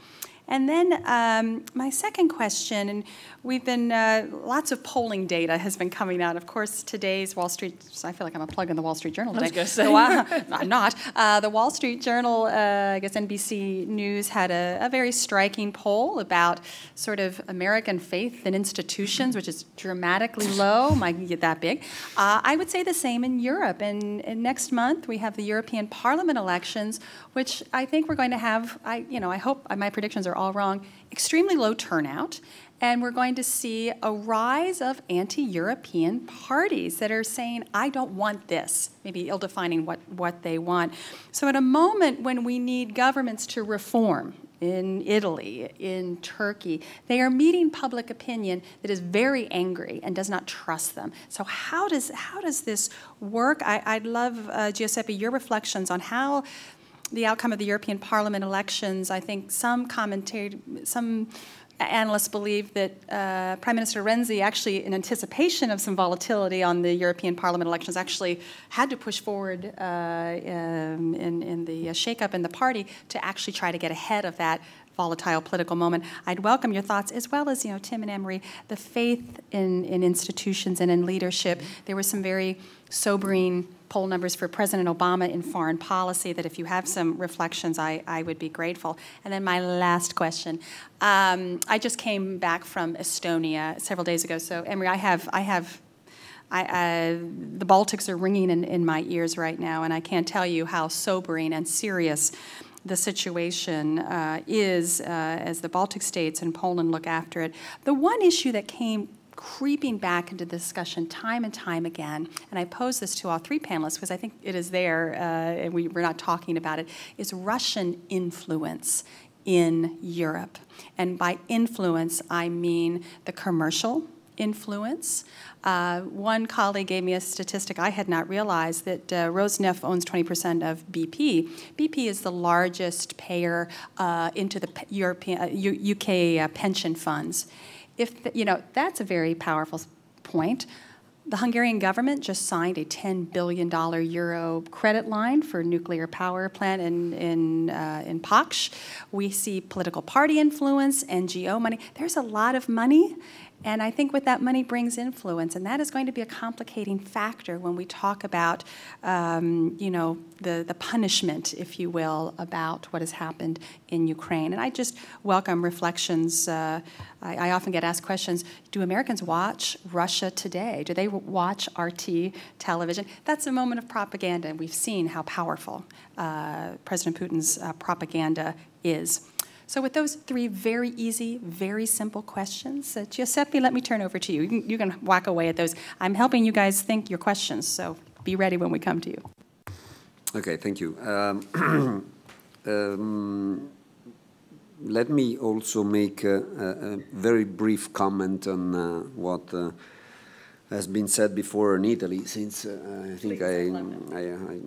And then um, my second question, and we've been, uh, lots of polling data has been coming out. Of course, today's Wall Street, I feel like I'm a plug in the Wall Street Journal today. I was going to say. I'm not. Uh, the Wall Street Journal, uh, I guess NBC News had a, a, very striking poll about sort of American faith in institutions, which is dramatically low, might get that big. Uh, I would say the same in Europe. And, and next month, we have the European Parliament elections, which I think we're going to have, I, you know, I hope my predictions are all wrong, extremely low turnout. And we're going to see a rise of anti European parties that are saying, I don't want this, maybe ill defining what, what they want. So, at a moment when we need governments to reform, in Italy, in Turkey, they are meeting public opinion that is very angry and does not trust them. So, how does, how does this work? I, would love, uh, Giuseppe, your reflections on how the outcome of the European Parliament elections, I think some commentator, some analysts believe that uh, Prime Minister Renzi, actually, in anticipation of some volatility on the European Parliament elections, actually had to push forward uh, um, in, in the shakeup in the party to actually try to get ahead of that volatile political moment. I'd welcome your thoughts, as well as you know, Tim and Anne-Marie, the faith in, in institutions and in leadership. There were some very sobering poll numbers for President Obama in foreign policy that if you have some reflections, I, I would be grateful. And then my last question. Um, I just came back from Estonia several days ago. So, Anne-Marie, I have, I have I, uh, the Baltics are ringing in, in my ears right now, and I can't tell you how sobering and serious the situation uh, is uh, as the Baltic states and Poland look after it. The one issue that came creeping back into the discussion time and time again, and I pose this to all three panelists because I think it is there, uh, and we, we're not talking about it, is Russian influence in Europe. And by influence, I mean the commercial influence. Uh, one colleague gave me a statistic I had not realized that uh, Rosneft owns 20% of BP. BP is the largest payer uh, into the European, UK uh, uh, pension funds if the, you know that's a very powerful point. The Hungarian government just signed a $10 billion euro credit line for nuclear power plant in, in, uh, in Paks. We see political party influence, NGO money. There's a lot of money, and I think with that money brings influence, and that is going to be a complicating factor when we talk about, um, you know, the, the punishment, if you will, about what has happened in Ukraine. And I just welcome reflections. Uh, I, I, often get asked questions, do Americans watch Russia today? Do they watch RT television? That's a moment of propaganda, and we've seen how powerful uh, President Putin's uh, propaganda is. So with those three very easy, very simple questions, uh, Giuseppe, let me turn over to you. You can, you can whack away at those. I'm helping you guys think your questions, so be ready when we come to you. Okay, thank you. Um, um, let me also make a, a, a very brief comment on uh, what uh, has been said before in Italy, since uh, I think I, I, I, I,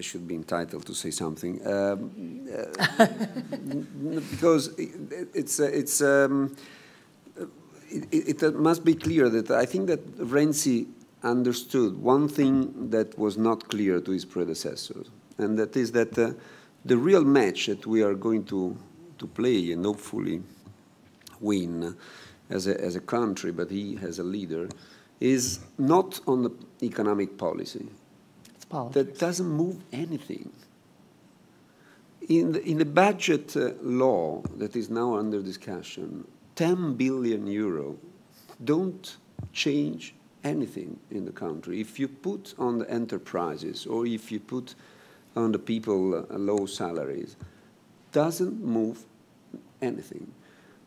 should be entitled to say something. Um, uh, because it, it's, uh, it's, um, it, it, must be clear that I think that Renzi understood one thing that was not clear to his predecessors, and that is that uh, the real match that we are going to, to play and hopefully win as a, as a country, but he as a leader, is not on the economic policy. That doesn't move anything. In the, in the budget uh, law that is now under discussion, 10 billion euro don't change anything in the country. If you put on the enterprises or if you put on the people uh, low salaries, doesn't move anything.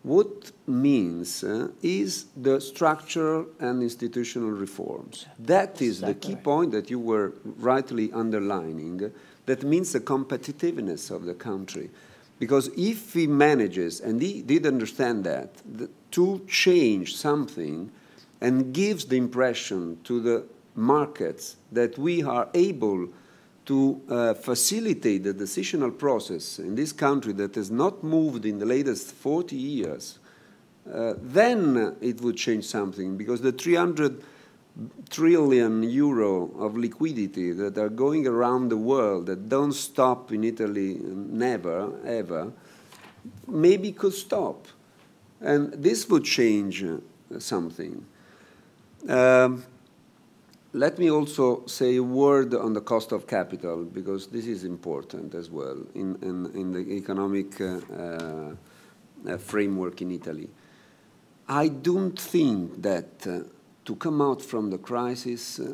What means uh, is the structural and institutional reforms. That is exactly. the key point that you were rightly underlining. That means the competitiveness of the country. Because if he manages, and he did understand that, the, to change something and gives the impression to the markets that we are able to uh, facilitate the decisional process in this country that has not moved in the latest 40 years, uh, then it would change something because the 300 trillion euro of liquidity that are going around the world that don't stop in Italy never, ever, maybe could stop. And this would change something. Um, let me also say a word on the cost of capital, because this is important as well in, in, in the economic uh, uh, framework in Italy. I don't think that uh, to come out from the crisis, uh,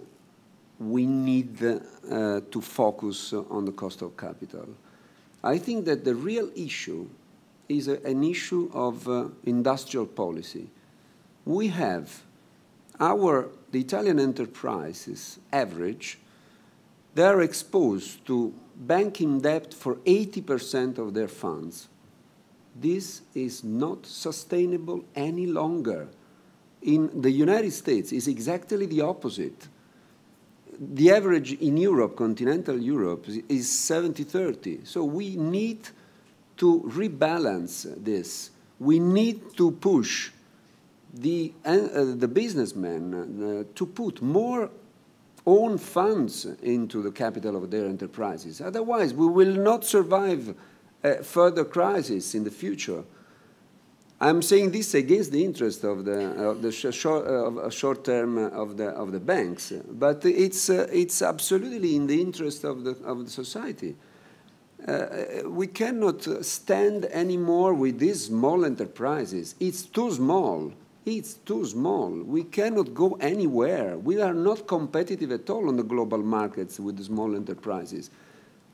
we need uh, to focus on the cost of capital. I think that the real issue is a, an issue of uh, industrial policy. We have our the Italian enterprises average, they are exposed to banking debt for 80% of their funds. This is not sustainable any longer. In the United States, is exactly the opposite. The average in Europe, continental Europe, is 70-30. So we need to rebalance this. We need to push the, uh, the businessmen uh, to put more own funds into the capital of their enterprises. Otherwise, we will not survive further crisis in the future. I'm saying this against the interest of the, of the short, uh, short term of the, of the banks, but it's, uh, it's absolutely in the interest of the, of the society. Uh, we cannot stand anymore with these small enterprises. It's too small. It's too small. We cannot go anywhere. We are not competitive at all on the global markets with the small enterprises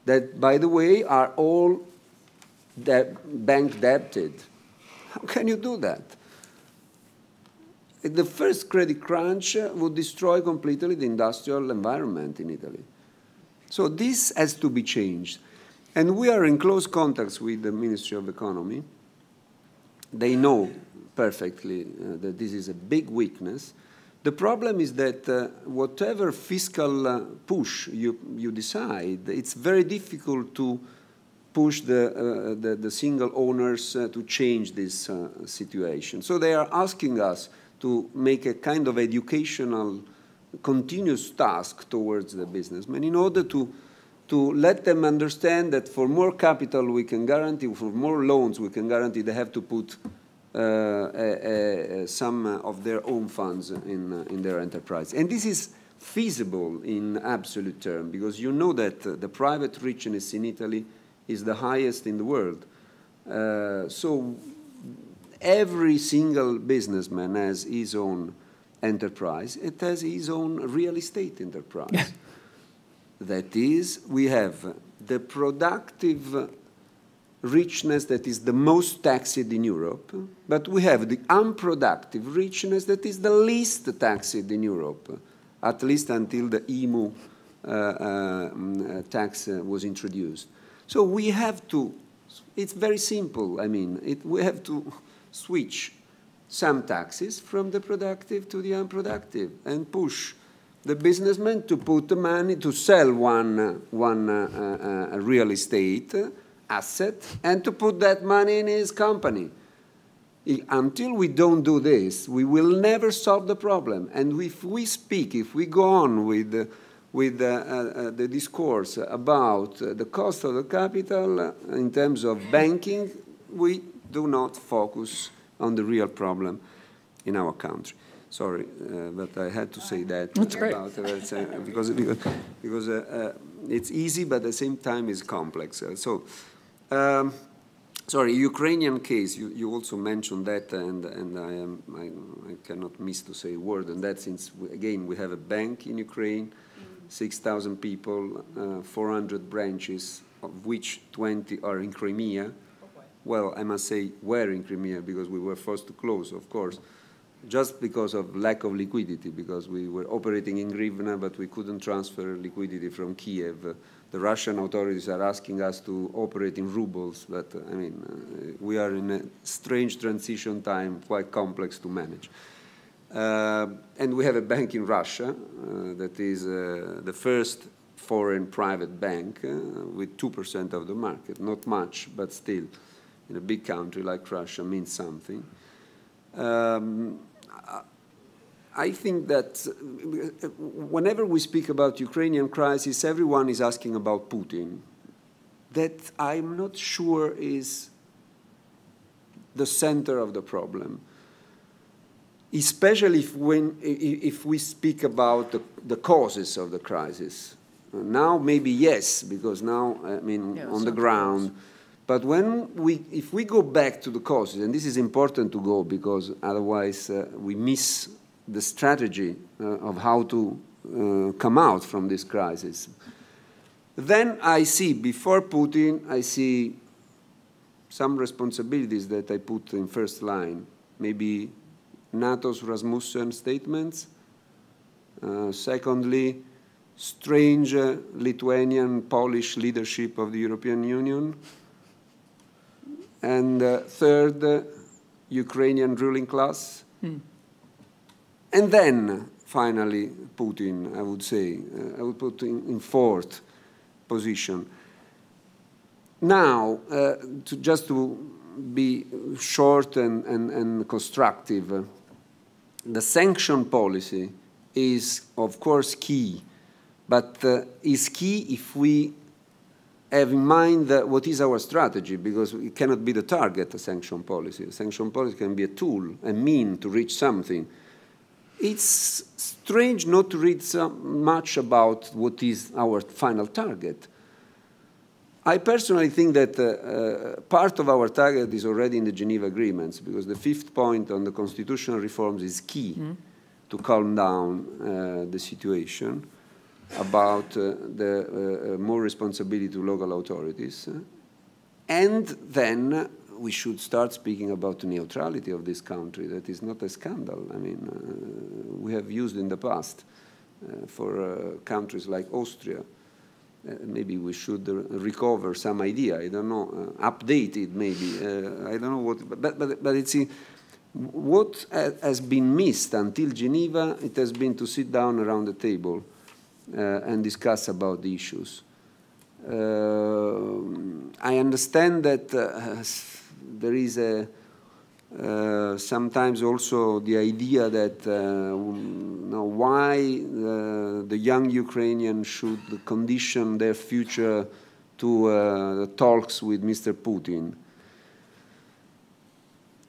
that, by the way, are all bank debted. How can you do that? The first credit crunch would destroy completely the industrial environment in Italy. So this has to be changed. And we are in close contacts with the Ministry of Economy. They know perfectly uh, that this is a big weakness. The problem is that uh, whatever fiscal uh, push you, you decide, it's very difficult to push the, uh, the, the, single owners uh, to change this uh, situation. So they are asking us to make a kind of educational, continuous task towards the businessmen in order to, to let them understand that for more capital we can guarantee, for more loans we can guarantee, they have to put some of their own funds in, uh, in their enterprise. And this is feasible in absolute terms because you know that uh, the private richness in Italy is the highest in the world. Uh, so every single businessman has his own enterprise. It has his own real estate enterprise. that is, we have the productive richness that is the most taxed in Europe, but we have the unproductive richness that is the least taxed in Europe, at least until the IMU uh, uh, tax uh, was introduced. So we have to, it's very simple, I mean, it, we have to switch some taxes from the productive to the unproductive and push the businessman to put the money to sell one, one uh, uh, real estate asset and to put that money in his company. Until we don't do this, we will never solve the problem. And if we speak, if we go on with, with uh, uh, the discourse about the cost of the capital in terms of banking, we do not focus on the real problem in our country. Sorry, uh, but I had to say that. That's great. About, uh, because because, because uh, it's easy, but at the same time it's complex. so, um, sorry, Ukrainian case. You, you also mentioned that, and and I am I, I cannot miss to say a word on that. Since we, again we have a bank in Ukraine, mm-hmm. 6,000 people, uh, 400 branches, of which 20 are in Crimea. Well, I must say were in Crimea because we were forced to close, of course just because of lack of liquidity, because we were operating in hryvnia, but we couldn't transfer liquidity from Kiev. Uh, the Russian authorities are asking us to operate in rubles, but uh, I mean, uh, we are in a strange transition time, quite complex to manage. Uh, and we have a bank in Russia uh, that is uh, the first foreign private bank with 2% of the market. Not much, but still, in a big country like Russia means something. Um, I think that uh, whenever we speak about Ukrainian crisis, everyone is asking about Putin. That I'm not sure is the center of the problem, especially if, when, if we speak about the, the causes of the crisis. Now, maybe yes, because now, I mean, yeah, on the ground, close. But when we, if we go back to the causes, and this is important to go because otherwise uh, we miss the strategy uh, of how to uh, come out from this crisis. Then I see, before Putin, I see some responsibilities that I put in first line. Maybe NATO's Rasmussen statements. Uh, secondly, strange uh, Lithuanian, Polish leadership of the European Union. And uh, third, uh, Ukrainian ruling class. Hmm. And then, finally, Putin, I would say, uh, I would put in, in fourth position. Now, uh, to just to be short and, and, and constructive, uh, the sanction policy is, of course, key, but uh, is key if we have in mind what is our strategy, because it cannot be the target, a sanction policy. A sanction policy can be a tool, a mean to reach something it's strange not to read so much about what is our final target. I personally think that uh, uh, part of our target is already in the Geneva agreements because the fifth point on the constitutional reforms is key mm. to calm down uh, the situation about uh, the uh, uh, more responsibility to local authorities. And then we should start speaking about the neutrality of this country. That is not a scandal. I mean, uh, we have used in the past uh, for uh, countries like Austria. Uh, maybe we should recover some idea. I don't know, uh, update it maybe. Uh, I don't know what, but but but it's. what has been missed until Geneva, it has been to sit down around the table and discuss about the issues. I understand that there is a, uh, sometimes also the idea that uh, why uh, the young Ukrainians should condition their future to uh, talks with Mr. Putin.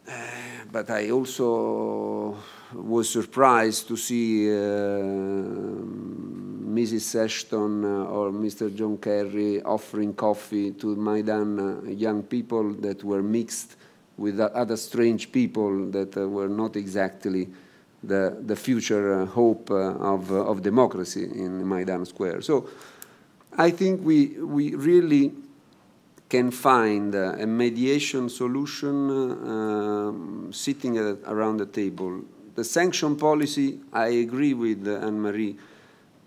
Uh, but I also was surprised to see Mrs. Ashton uh, or Mr. John Kerry offering coffee to Maidan uh, young people that were mixed with other strange people that uh, were not exactly the, the future hope of, of democracy in Maidan Square. So I think we, we really can find a mediation solution um, sitting at, around the table. The sanction policy, I agree with Anne-Marie,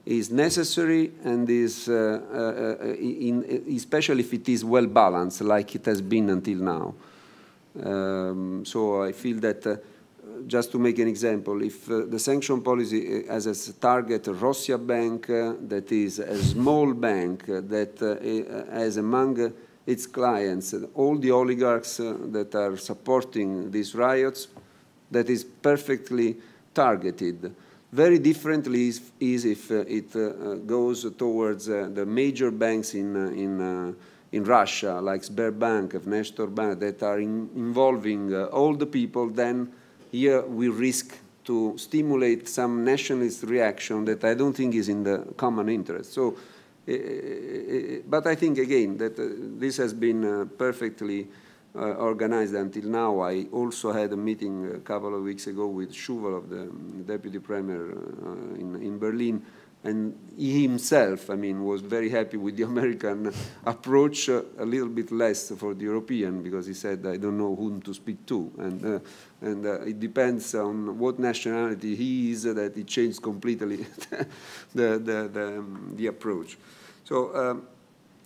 is necessary and is, uh, uh, in, especially if it is well balanced, like it has been until now. Um, so I feel that, uh, just to make an example, if uh, the sanction policy uh, has as a target Rossiya Bank, uh, that is a small bank that has among its clients all the oligarchs that are supporting these riots, that is perfectly targeted. Very differently is, is if uh, it uh, goes towards uh, the major banks in, in, in Russia, like Sberbank, Nestor Bank, that are in, involving all the people, then here we risk to stimulate some nationalist reaction that I don't think is in the common interest. So, uh, but I think again that uh, this has been uh, perfectly uh, organized until now. I also had a meeting a couple of weeks ago with Shuvalov, the deputy premier uh, in, in Berlin, and he himself, I mean, was very happy with the American approach, uh, a little bit less for the European, because he said, I don't know whom to speak to. And, uh, and uh, it depends on what nationality he is that it changed completely the, the, the, um, the, approach. So um,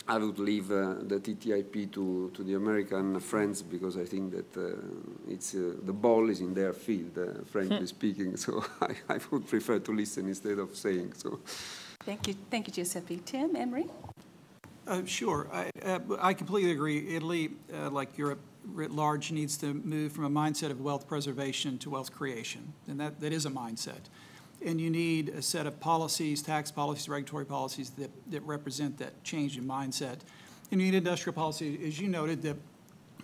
I would leave uh, the TTIP to, to the American friends because I think that uh, it's, uh, the ball is in their field, uh, frankly hmm. speaking. So I, I, would prefer to listen instead of saying so. Thank you, thank you, Giuseppe. Tim, Anne-Marie? Uh, sure, I, uh, I completely agree. Italy, like Europe writ large, needs to move from a mindset of wealth preservation to wealth creation, and that, that is a mindset and you need a set of policies, tax policies, regulatory policies that, that represent that change in mindset. And you need industrial policy, as you noted, that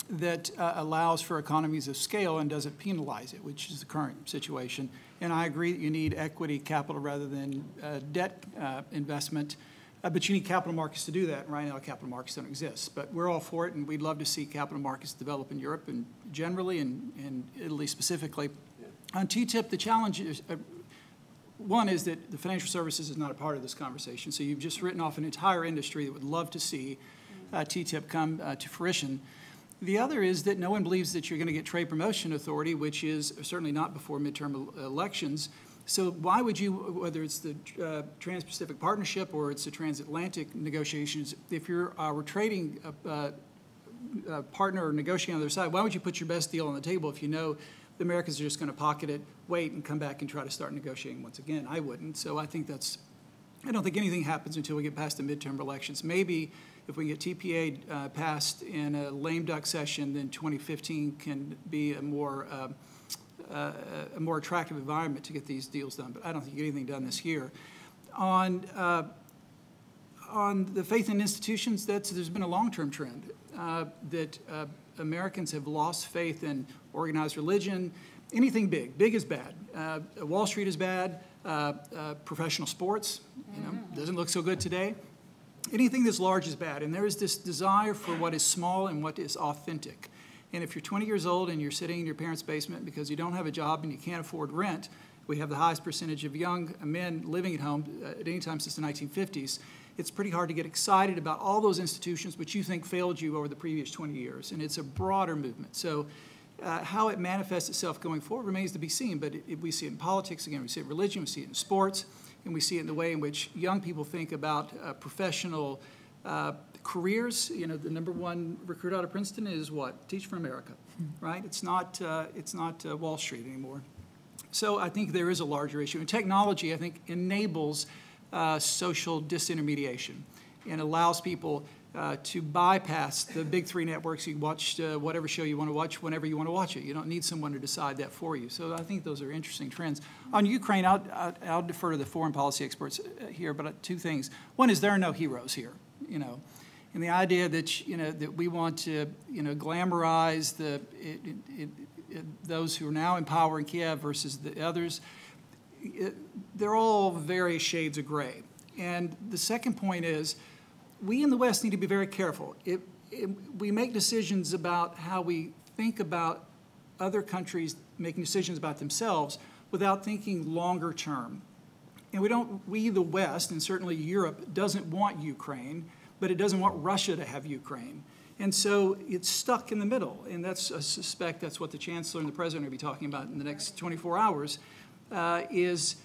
that uh, allows for economies of scale and doesn't penalize it, which is the current situation. And I agree that you need equity capital rather than uh, debt uh, investment, uh, but you need capital markets to do that. And right now, capital markets don't exist. But we're all for it, and we'd love to see capital markets develop in Europe and generally, and, and Italy specifically. On TTIP, the challenge is, uh, one is that the financial services is not a part of this conversation. So you've just written off an entire industry that would love to see uh, TTIP come uh, to fruition. The other is that no one believes that you're going to get trade promotion authority, which is certainly not before midterm elections. So why would you, whether it's the uh, Trans-Pacific Partnership or it's the transatlantic negotiations, if you're a trading uh, uh, partner or negotiating on the other side, why would you put your best deal on the table if you know the Americans are just going to pocket it, wait, and come back and try to start negotiating once again. I wouldn't. So I think that's, I don't think anything happens until we get past the midterm elections. Maybe if we get TPA uh, passed in a lame duck session, then 2015 can be a more uh, uh, a more attractive environment to get these deals done. But I don't think anything done this year. On uh, on the faith in institutions, that's there's been a long-term trend uh, that uh, Americans have lost faith in organized religion, anything big. Big is bad. Uh, Wall Street is bad. Uh, uh, professional sports, you know, mm-hmm. doesn't look so good today. Anything that's large is bad. And there is this desire for what is small and what is authentic. And if you're 20 years old and you're sitting in your parents' basement because you don't have a job and you can't afford rent, we have the highest percentage of young men living at home uh, at any time since the 1950s it's pretty hard to get excited about all those institutions which you think failed you over the previous 20 years. And it's a broader movement. So uh, how it manifests itself going forward remains to be seen. But it, it, we see it in politics, again, we see it in religion, we see it in sports, and we see it in the way in which young people think about uh, professional uh, careers. You know, the number one recruit out of Princeton is what? Teach for America, right? It's not, uh, it's not uh, Wall Street anymore. So I think there is a larger issue. And technology, I think, enables uh, social disintermediation and allows people uh, to bypass the big three networks. You watch uh, whatever show you want to watch whenever you want to watch it. You don't need someone to decide that for you. So I think those are interesting trends. On Ukraine, I'll, I'll defer to the foreign policy experts uh, here, but uh, two things. One is there are no heroes here, you know. And the idea that, you know, that we want to, you know, glamorize the, it, it, it, those who are now in power in Kiev versus the others, they're all various shades of gray. And the second point is, we in the West need to be very careful. It, it, we make decisions about how we think about other countries making decisions about themselves without thinking longer term. And we don't, we the West, and certainly Europe, doesn't want Ukraine, but it doesn't want Russia to have Ukraine. And so it's stuck in the middle. And that's, I suspect that's what the chancellor and the president will be talking about in the next 24 hours, uh, is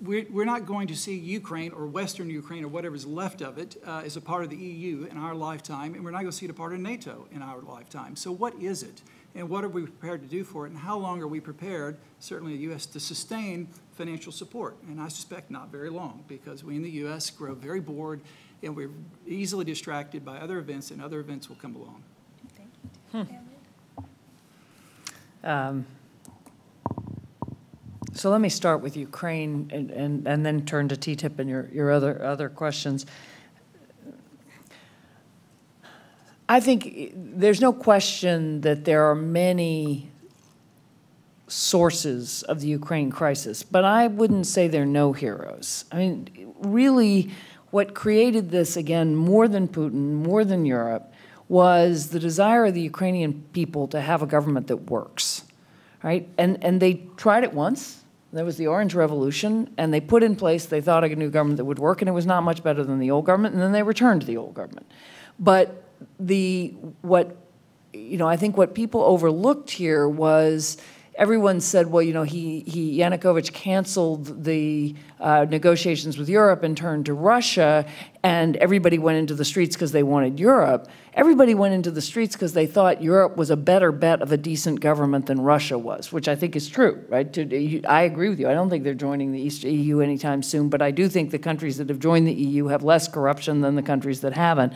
we're, we're not going to see Ukraine or Western Ukraine or whatever's left of it uh, as a part of the EU in our lifetime, and we're not going to see it a part of NATO in our lifetime. So what is it? And what are we prepared to do for it? And how long are we prepared, certainly the U.S., to sustain financial support? And I suspect not very long, because we in the U.S. grow very bored and we're easily distracted by other events, and other events will come along. thank Um, so let me start with Ukraine and, and, and then turn to TTIP and your, your other, other questions. I think there's no question that there are many sources of the Ukraine crisis, but I wouldn't say there are no heroes. I mean, really, what created this, again, more than Putin, more than Europe, was the desire of the Ukrainian people to have a government that works, right? And, and they tried it once. There was the Orange Revolution, and they put in place, they thought a new government that would work, and it was not much better than the old government, and then they returned to the old government. But the, what, you know, I think what people overlooked here was everyone said, well, you know, he, he Yanukovych canceled the uh, negotiations with Europe and turned to Russia, and everybody went into the streets because they wanted Europe. Everybody went into the streets because they thought Europe was a better bet of a decent government than Russia was, which I think is true, right? I agree with you. I don't think they're joining the East EU anytime soon, but I do think the countries that have joined the EU have less corruption than the countries that haven't.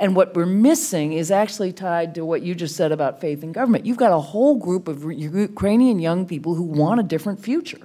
And what we're missing is actually tied to what you just said about faith in government. You've got a whole group of Ukrainian young people who want a different future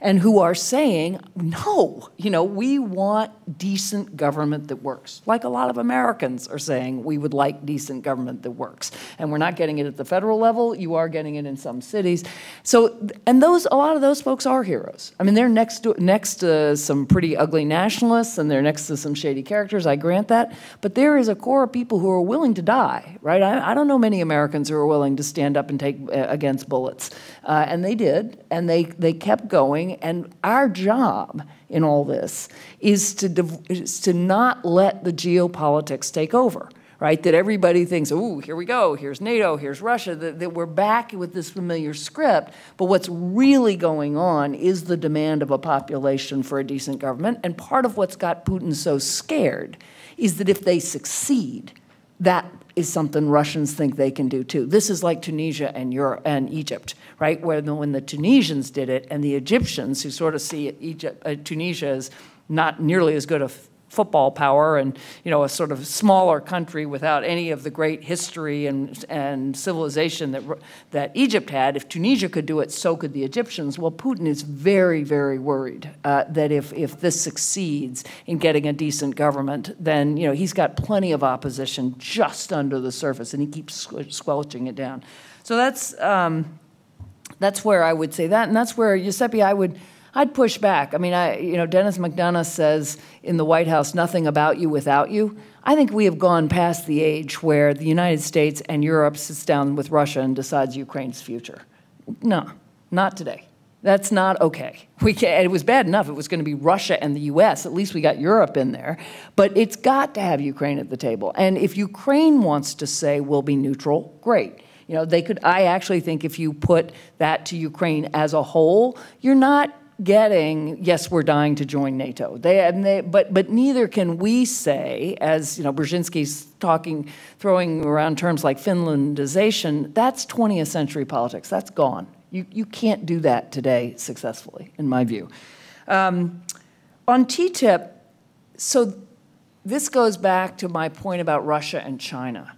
and who are saying, no, you know, we want decent government that works. Like a lot of Americans are saying, we would like decent government that works. And we're not getting it at the federal level, you are getting it in some cities. So, and those, a lot of those folks are heroes. I mean, they're next to, next to some pretty ugly nationalists and they're next to some shady characters, I grant that. But there is a core of people who are willing to die, right? I, I don't know many Americans who are willing to stand up and take uh, against bullets. Uh, and they did, and they, they kept going. And our job in all this is to, is to not let the geopolitics take over, right? That everybody thinks, oh, here we go, here's NATO, here's Russia, that, that we're back with this familiar script. But what's really going on is the demand of a population for a decent government. And part of what's got Putin so scared is that if they succeed, that is something Russians think they can do too. This is like Tunisia and Europe and Egypt, right? Where the, when the Tunisians did it and the Egyptians, who sort of see Egypt, uh, Tunisia as not nearly as good a football power and you know a sort of smaller country without any of the great history and and civilization that that Egypt had. If Tunisia could do it, so could the Egyptians. Well, Putin is very very worried uh, that if if this succeeds in getting a decent government, then you know he's got plenty of opposition just under the surface, and he keeps squelching it down. So that's um, that's where I would say that, and that's where Giuseppe I would. I'd push back. I mean, I, you know, Denis McDonough says in the White House, nothing about you without you. I think we have gone past the age where the United States and Europe sits down with Russia and decides Ukraine's future. No, not today. That's not okay. We can, it was bad enough. It was going to be Russia and the U.S. At least we got Europe in there. But it's got to have Ukraine at the table. And if Ukraine wants to say we'll be neutral, great. You know, they could. I actually think if you put that to Ukraine as a whole, you're not getting, yes, we're dying to join NATO. They, and they, but, but neither can we say, as you know, Brzezinski's talking, throwing around terms like Finlandization, that's 20th century politics. That's gone. You, you can't do that today successfully, in my view. Um, on TTIP, so this goes back to my point about Russia and China.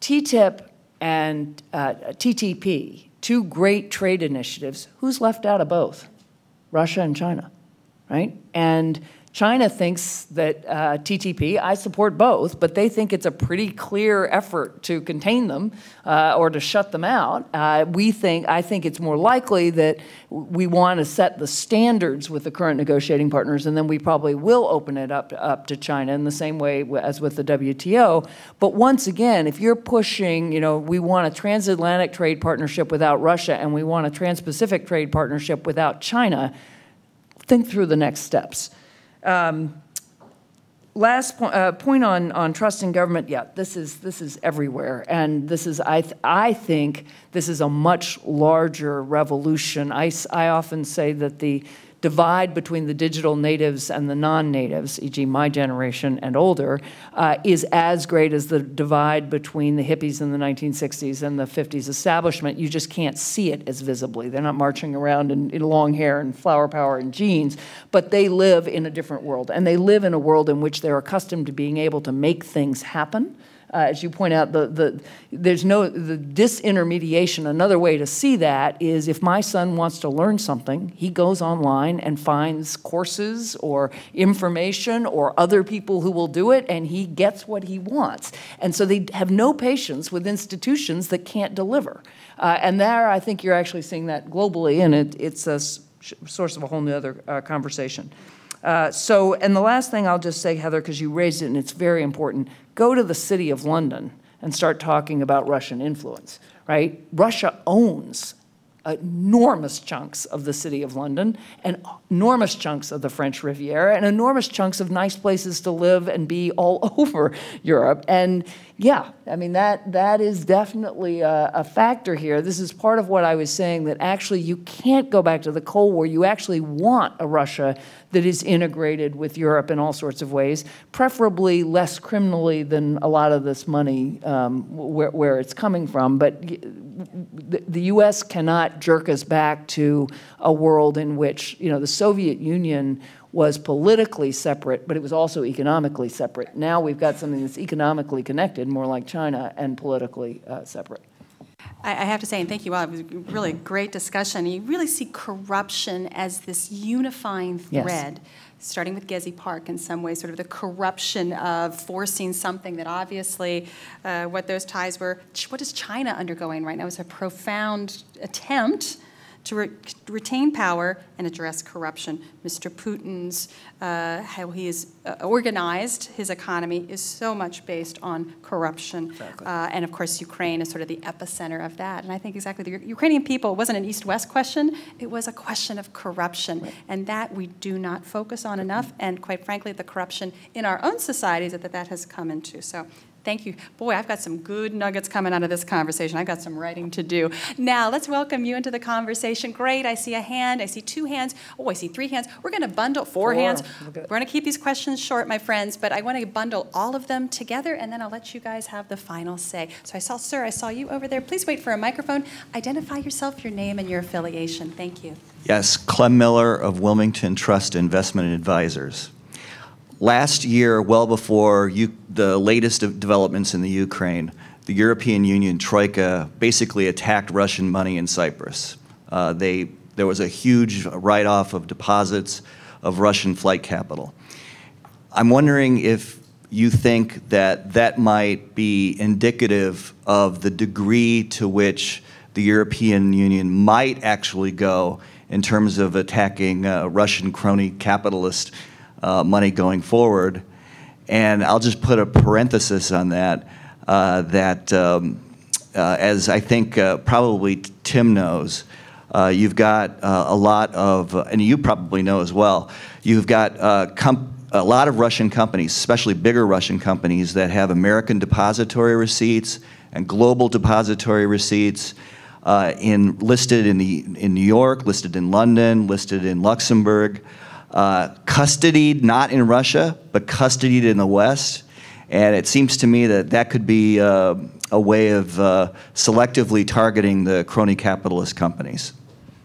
TTIP and uh, TTP, two great trade initiatives, who's left out of both? Russia and China, right? And China thinks that uh, TTP, I support both, but they think it's a pretty clear effort to contain them uh, or to shut them out. Uh, we think, I think it's more likely that we want to set the standards with the current negotiating partners, and then we probably will open it up, up to China in the same way as with the WTO. But once again, if you're pushing, you know, we want a transatlantic trade partnership without Russia and we want a trans-Pacific trade partnership without China, think through the next steps. Um, last point, uh, point on, on trust in government, yeah, this is, this is everywhere. And this is, I, th I think, this is a much larger revolution. I, I often say that the divide between the digital natives and the non-natives, e.g. my generation and older, uh, is as great as the divide between the hippies in the 1960s and the 50s establishment. You just can't see it as visibly. They're not marching around in, in long hair and flower power and jeans, but they live in a different world. And they live in a world in which they're accustomed to being able to make things happen uh, as you point out, the, the, there's no, the disintermediation, another way to see that is if my son wants to learn something, he goes online and finds courses or information or other people who will do it, and he gets what he wants. And so they have no patience with institutions that can't deliver. Uh, and there, I think you're actually seeing that globally, and it, it's a source of a whole other uh, conversation. Uh, so, and the last thing I'll just say, Heather, because you raised it and it's very important, go to the city of London and start talking about Russian influence, right? Russia owns enormous chunks of the city of London and enormous chunks of the French Riviera and enormous chunks of nice places to live and be all over Europe. And yeah, I mean, that, that is definitely a, a, factor here. This is part of what I was saying that actually you can't go back to the Cold War. You actually want a Russia that is integrated with Europe in all sorts of ways, preferably less criminally than a lot of this money um, where, where it's coming from. But the, the U.S. cannot jerk us back to a world in which, you know, the Soviet Union was politically separate, but it was also economically separate. Now we've got something that's economically connected, more like China, and politically uh, separate. I have to say, and thank you all, it was a really great discussion. You really see corruption as this unifying thread. Yes starting with Gezi Park in some ways, sort of the corruption of forcing something that obviously uh, what those ties were. What is China undergoing right now is a profound attempt to re retain power and address corruption. Mr. Putin's, uh, how he has uh, organized his economy is so much based on corruption. Exactly. Uh, and of course, Ukraine is sort of the epicenter of that. And I think exactly the Ukrainian people—it wasn't an east west question, it was a question of corruption. Right. And that we do not focus on enough. And quite frankly, the corruption in our own societies that that has come into. So Thank you. Boy, I've got some good nuggets coming out of this conversation. I've got some writing to do. Now, let's welcome you into the conversation. Great. I see a hand. I see two hands. Oh, I see three hands. We're going to bundle four, four. hands. We're going to keep these questions short, my friends, but I want to bundle all of them together, and then I'll let you guys have the final say. So I saw, sir, I saw you over there. Please wait for a microphone. Identify yourself, your name, and your affiliation. Thank you. Yes, Clem Miller of Wilmington Trust Investment Advisors. Last year, well before you, the latest developments in the Ukraine, the European Union Troika basically attacked Russian money in Cyprus. Uh, they, there was a huge write-off of deposits of Russian flight capital. I'm wondering if you think that that might be indicative of the degree to which the European Union might actually go in terms of attacking uh, Russian crony capitalist uh, money going forward. And I'll just put a parenthesis on that, uh, that um, uh, as I think uh, probably Tim knows, uh, you've got uh, a lot of, and you probably know as well, you've got a lot of Russian companies, especially bigger Russian companies that have American depository receipts and global depository receipts in listed in the in New York, listed in London, listed in Luxembourg uh, custodied not in Russia, but custodied in the West. And it seems to me that that could be uh, a way of uh, selectively targeting the crony capitalist companies.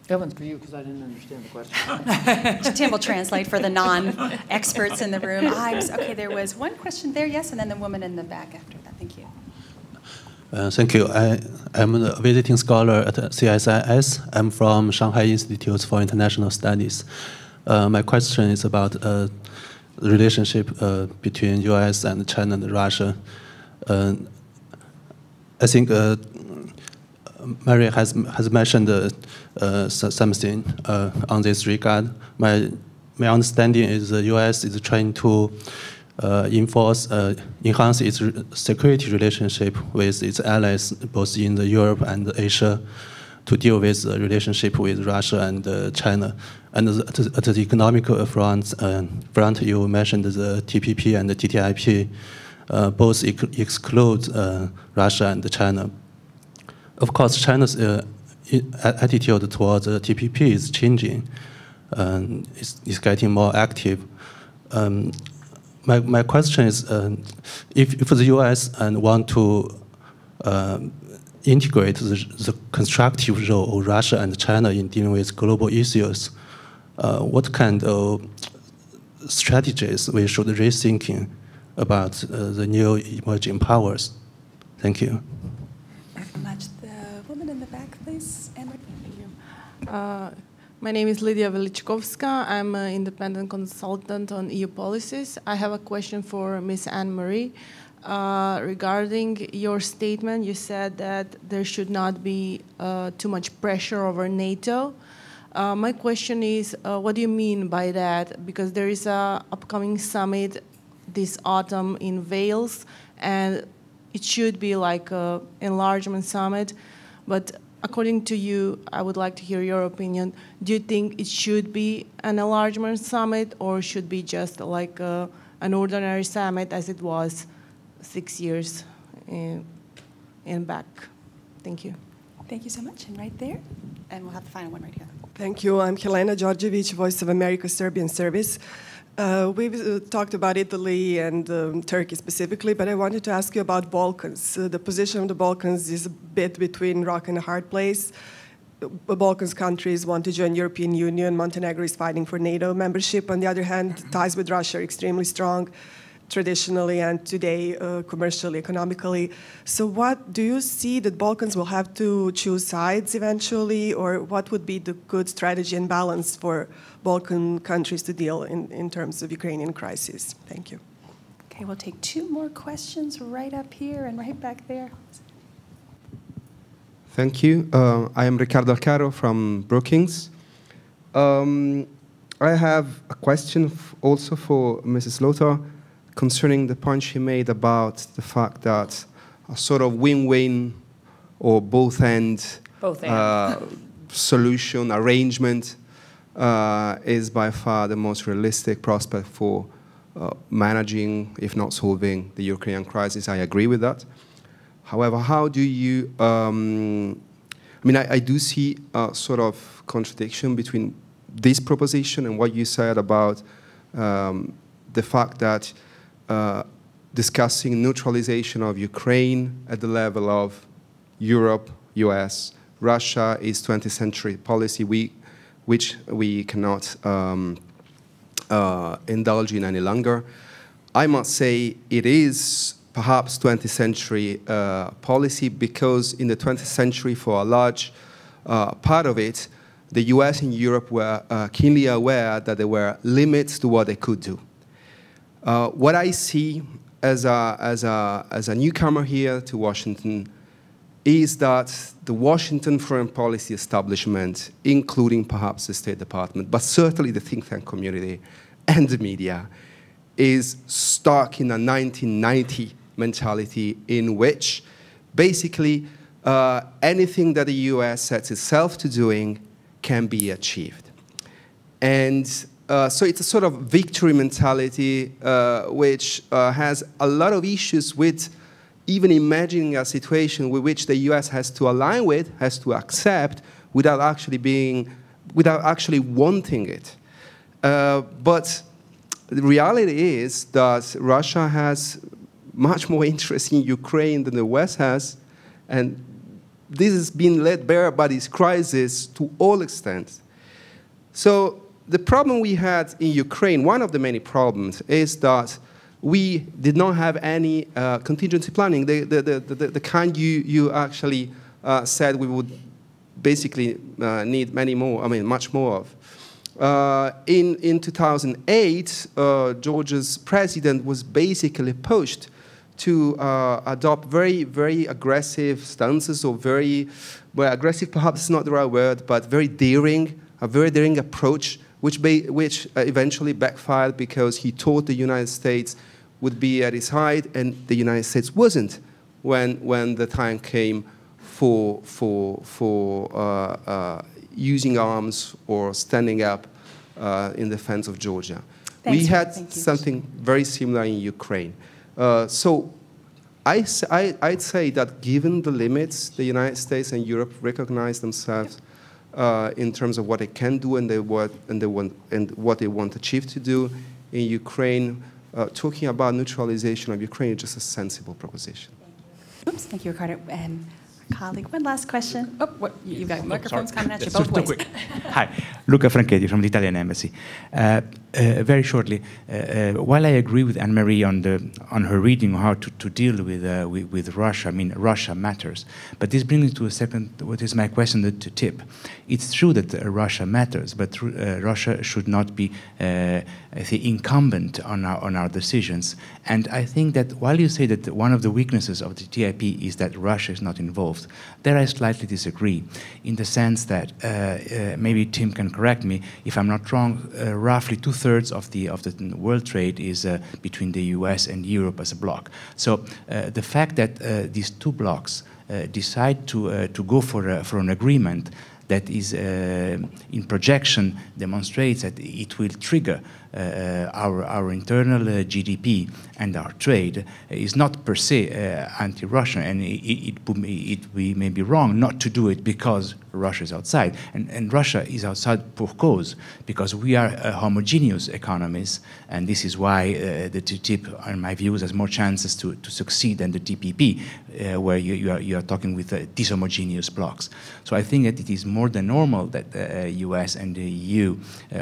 That one's for you because I didn't understand the question. Tim will translate for the non-experts in the room. I'm, okay, there was one question there, yes, and then the woman in the back after that. Thank you. Uh, thank you. I am a visiting scholar at CSIS. I'm from Shanghai Institute for International Studies. Uh, my question is about uh, the relationship uh, between U.S. and China and Russia. Uh, I think uh, Mary has has mentioned something on this regard. My my understanding is the U.S. is trying to enforce, enhance its security relationship with its allies, both in the Europe and Asia. to deal with the relationship with Russia and China. And at the economic front, uh, front, you mentioned the TPP and the TTIP uh, both exclude uh, Russia and China. Of course, China's uh, attitude towards the TPP is changing. it's, it's getting more active. Um, my, my question is, uh, if, if the U.S. and want to uh, integrate the, the, constructive role of Russia and China in dealing with global issues, uh, what kind of strategies we should rethinking about uh, the new emerging powers? Thank you. Thank you Much. The woman in the back, please. Uh, my name is Lydia Velichkovska. I'm an independent consultant on EU policies. I have a question for Ms. Anne-Marie. Uh, regarding your statement, you said that there should not be uh, too much pressure over NATO. Uh, my question is, uh, what do you mean by that? Because there is a upcoming summit this autumn in Wales, and it should be like an enlargement summit. But according to you, I would like to hear your opinion. Do you think it should be an enlargement summit or should be just like a, an ordinary summit as it was six years in, in back? Thank you. Thank you so much. And right there, and we'll have the final one right here. Thank you. I'm Helena Georgievich, Voice of America Serbian Service. Uh, we've uh, talked about Italy and um, Turkey specifically, but I wanted to ask you about Balkans. Uh, the position of the Balkans is a bit between rock and a hard place. The Balkans countries want to join European Union. Montenegro is fighting for NATO membership. On the other hand, ties with Russia are extremely strong traditionally and today uh, commercially, economically. So what do you see that Balkans will have to choose sides eventually, or what would be the good strategy and balance for Balkan countries to deal in, in terms of Ukrainian crisis? Thank you. Okay, we'll take two more questions right up here and right back there. Thank you. Uh, I am Riccardo Alcaro from Brookings. Um, I have a question also for Mrs. Slaughter concerning the point she made about the fact that a sort of win-win or both end both uh, solution arrangement uh, is by far the most realistic prospect for uh, managing, if not solving, the Ukrainian crisis. I agree with that. However, how do you? Um, I mean, I, I, do see a sort of contradiction between this proposition and what you said about um, the fact that uh, discussing neutralization of Ukraine at the level of Europe, US, Russia is 20th century policy, we, which we cannot um, uh, indulge in any longer. I must say it is perhaps 20th century uh, policy because in the 20th century, for a large uh, part of it, the US and Europe were uh, keenly aware that there were limits to what they could do. Uh, what I see as a, as, a, as a newcomer here to Washington is that the Washington foreign policy establishment, including perhaps the State Department, but certainly the think tank community and the media, is stuck in a 1990 mentality in which basically uh, anything that the US sets itself to doing can be achieved. And uh, so it's a sort of victory mentality uh, which uh, has a lot of issues with even imagining a situation with which the US has to align with, has to accept, without actually being, without actually wanting it. Uh, but the reality is that Russia has much more interest in Ukraine than the West has, and this has been led bare by this crisis to all extents. So the problem we had in Ukraine, one of the many problems, is that we did not have any uh, contingency planning, the, the, the, the, kind you, you actually uh, said we would basically uh, need many more, I mean, much more of. Uh, in, in 2008, uh, Georgia's president was basically pushed to uh, adopt very, very aggressive stances, or very, well, aggressive perhaps is not the right word, but very daring, a very daring approach which, which uh, eventually backfired because he thought the United States would be at his height, and the United States wasn't when, when the time came for, for, for uh, using arms or standing up in defense of Georgia. Thanks, we had something very similar in Ukraine. so I, I, I'd say that given the limits, the United States and Europe recognize themselves uh, in terms of what they can do and, they what, and, they want, and what they want to achieve to do in Ukraine. Uh, talking about neutralization of Ukraine is just a sensible proposition. Oops, thank you, Riccardo. And colleague, one last question. Oh, what, you've got microphones coming at you both ways. Hi, Luca Franchetti from the Italian Embassy. Uh, uh, very shortly, uh, uh, while I agree with Anne-Marie on, the, on her reading on how to, to deal with, uh, with, with, Russia, I mean, Russia matters. But this brings me to a second, what is my question to TTIP. It's true that uh, Russia matters, but Russia should not be, say, incumbent on our, on our decisions. And I think that while you say that one of the weaknesses of the TTIP is that Russia is not involved, there I slightly disagree, in the sense that, maybe Tim can correct me, if I'm not wrong, roughly two two-thirds of the, of the world trade is uh, between the US and Europe as a bloc. So uh, the fact that uh, these two blocs uh, decide to, uh, to go for, for an agreement that is in projection demonstrates that it will trigger uh, our, our internal uh, GDP and our trade is not per se uh, anti-Russian, and it, it, it, we may be wrong not to do it because Russia is outside. And, and Russia is outside for cause, because we are homogeneous economies, and this is why uh, the TTIP, in my views, has more chances to, to succeed than the TPP, uh, where you, you, are, you are talking with uh, dishomogeneous blocks. So I think that it is more than normal that the US and the EU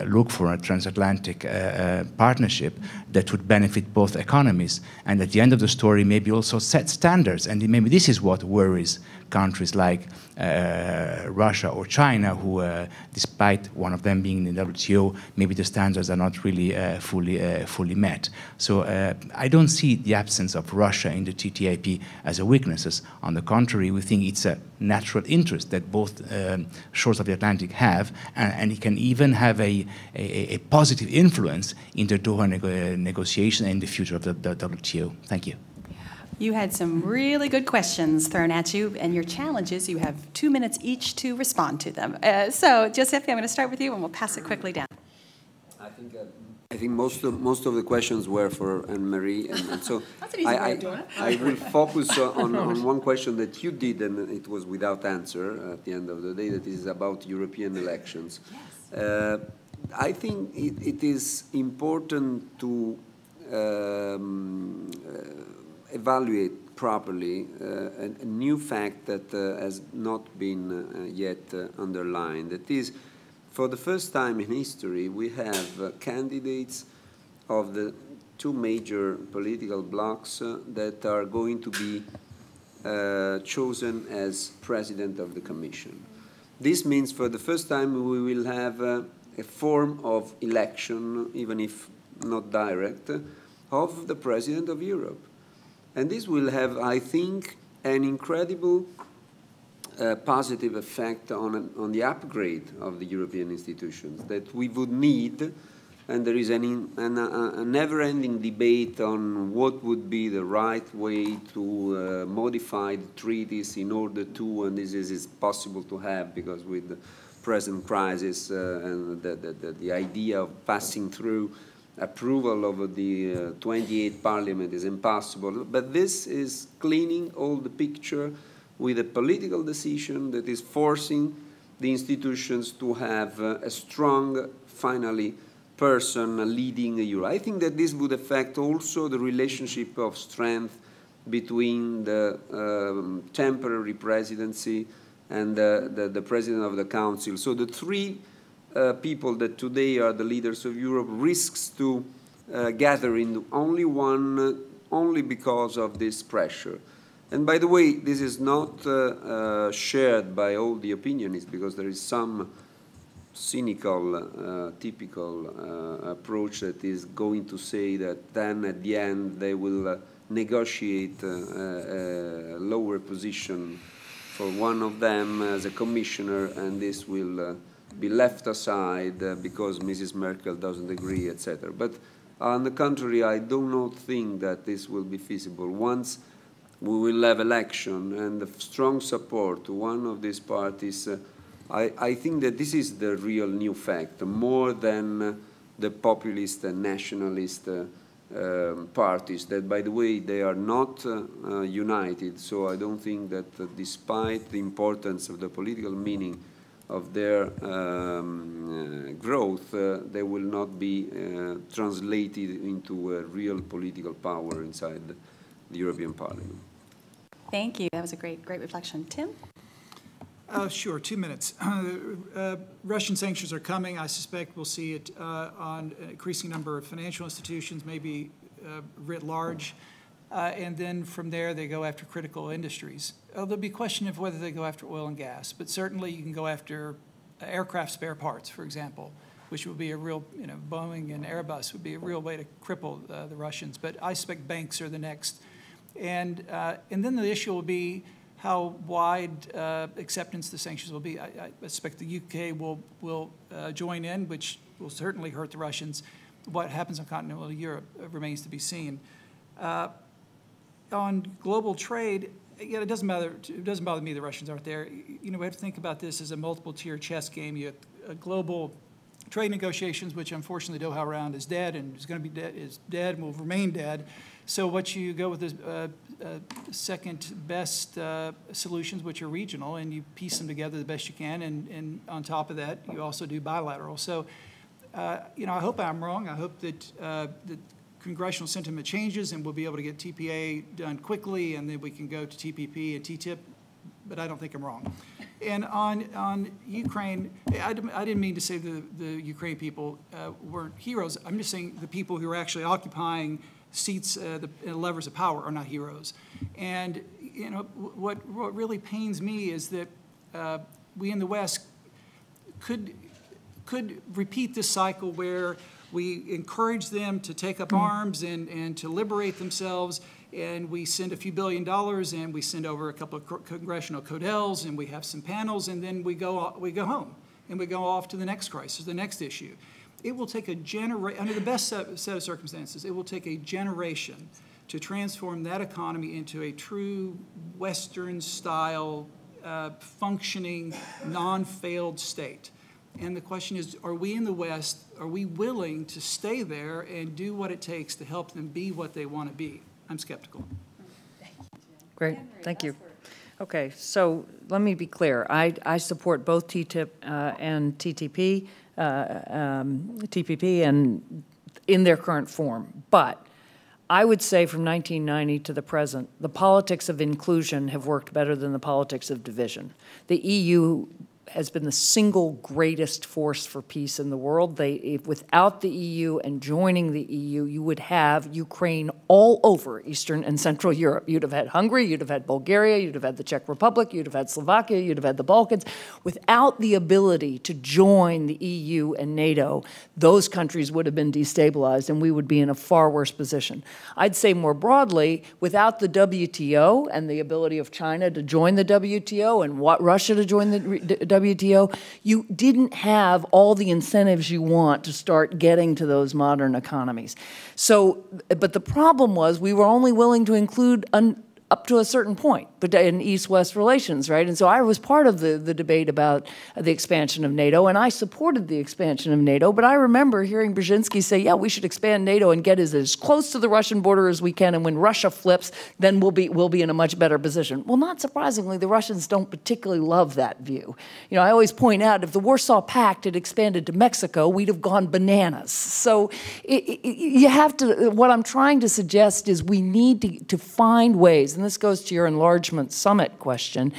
look for a transatlantic Uh, uh, partnership that would benefit both economies. And at the end of the story, maybe also set standards. And maybe this is what worries countries like uh, Russia or China, who, uh, despite one of them being in the WTO, maybe the standards are not really uh, fully, uh, fully met. So uh, I don't see the absence of Russia in the TTIP as a weakness. On the contrary, we think it's a natural interest that both um, shores of the Atlantic have, and, and, it can even have a, a, a positive influence in the Doha nego negotiation and the future of the, the WTO. Thank you. You had some really good questions thrown at you, and your challenge is you have two minutes each to respond to them. Uh, so, Giuseppe, I'm going to start with you, and we'll pass it quickly down. I think, uh, I think most of most of the questions were for Anne Marie, and, and so I, I, I, will focus on, on one question that you did, and it was without answer at the end of the day. That is about European elections. Yes. Uh, I think it, it is important to. Um, uh, evaluate properly uh, a, a, new fact that uh, has not been uh, yet underlined. That is, for the first time in history, we have candidates of the two major political blocs that are going to be uh, chosen as president of the Commission. This means for the first time we will have uh, a form of election, even if not direct, of the president of Europe. And this will have, I think, an incredible uh, positive effect on, an, on the upgrade of the European institutions that we would need. And there is an, an, a, a never-ending debate on what would be the right way to uh, modify the treaties in order to, and this is, is possible to have because with the present crisis uh, and the, the, the, the idea of passing through approval of the uh, 28th parliament is impossible, but this is cleaning all the picture with a political decision that is forcing the institutions to have uh, a strong, finally, person leading Europe. I think that this would affect also the relationship of strength between the um, temporary presidency and the, the president of the council. So the three people that today are the leaders of Europe risks to uh, gather in only one, uh, only because of this pressure. And by the way, this is not uh, uh, shared by all the opinionists because there is some cynical, uh, typical approach that is going to say that then at the end they will negotiate a lower position for one of them as a commissioner and this will be left aside uh, because Mrs. Merkel doesn't agree, etc. But on the contrary, I do not think that this will be feasible. Once we will have election and the strong support to one of these parties, uh, I, I, think that this is the real new fact, more than the populist and nationalist uh, um, parties that, by the way, they are not uh, uh, united. So I don't think that uh, despite the importance of the political meaning of their um, uh, growth, uh, they will not be uh, translated into a real political power inside the European Parliament. Thank you. That was a great, great reflection. Tim? Uh, sure, two minutes. Uh, Russian sanctions are coming. I suspect we'll see it uh, on an increasing number of financial institutions, maybe uh, writ large. Uh, and then from there, they go after critical industries. Uh, there'll be a question of whether they go after oil and gas, but certainly you can go after aircraft spare parts, for example, which would be a real, you know, Boeing and Airbus would be a real way to cripple the Russians. But I suspect banks are the next. And, and then the issue will be how wide uh, acceptance the sanctions will be. I, I, expect the UK will, will uh, join in, which will certainly hurt the Russians. What happens in continental Europe remains to be seen. Uh, on global trade, yeah, it doesn't matter. It doesn't bother me the Russians aren't there. You know, we have to think about this as a multiple-tier chess game. You have global trade negotiations, which unfortunately Doha round is dead and is going to be dead, is dead and will remain dead. So what you go with the uh, uh, second best uh, solutions, which are regional, and you piece them together the best you can. And, and on top of that, you also do bilateral. So, uh, you know, I hope I'm wrong. I hope that uh, the congressional sentiment changes and we'll be able to get TPA done quickly, and then we can go to TPP and TTIP. But I don't think I'm wrong. And on, on Ukraine, I, I didn't mean to say the, the Ukraine people uh, weren't heroes. I'm just saying the people who are actually occupying seats, uh, the uh, levers of power are not heroes. And you know what, what really pains me is that uh, we in the West could could repeat this cycle where we encourage them to take up arms and, and to liberate themselves and we send a few billion dollars and we send over a couple of congressional codels and we have some panels and then we go, we go home and we go off to the next crisis, the next issue it will take a generation, under the best set, of circumstances, it will take a generation to transform that economy into a true Western style, uh, functioning, non failed state. And the question is are we in the West, are we willing to stay there and do what it takes to help them be what they want to be? I'm skeptical. Great, thank you. Okay, so let me be clear. I, I support both TTIP uh, and TTP. Uh, um, TPP and in their current form. But I would say from 1990 to the present, the politics of inclusion have worked better than the politics of division. The EU has been the single greatest force for peace in the world. They, without the EU and joining the EU, you would have Ukraine all over Eastern and Central Europe. You'd have had Hungary, you'd have had Bulgaria, you'd have had the Czech Republic, you'd have had Slovakia, you'd have had the Balkans. Without the ability to join the EU and NATO, those countries would have been destabilized and we would be in a far worse position. I'd say more broadly, without the WTO and the ability of China to join the WTO and what Russia to join the WTO, you didn't have all the incentives you want to start getting to those modern economies. So, but the problem was we were only willing to include up to a certain point, in East-West relations, right? And so I was part of the, the debate about the expansion of NATO, and I supported the expansion of NATO, but I remember hearing Brzezinski say, yeah, we should expand NATO and get as, as close to the Russian border as we can, and when Russia flips, then we'll be, we'll be in a much better position. Well, not surprisingly, the Russians don't particularly love that view. You know, I always point out, if the Warsaw Pact had expanded to Mexico, we'd have gone bananas. So it, it, you have to, what I'm trying to suggest is we need to, to find ways, and this goes to your enlargement summit question,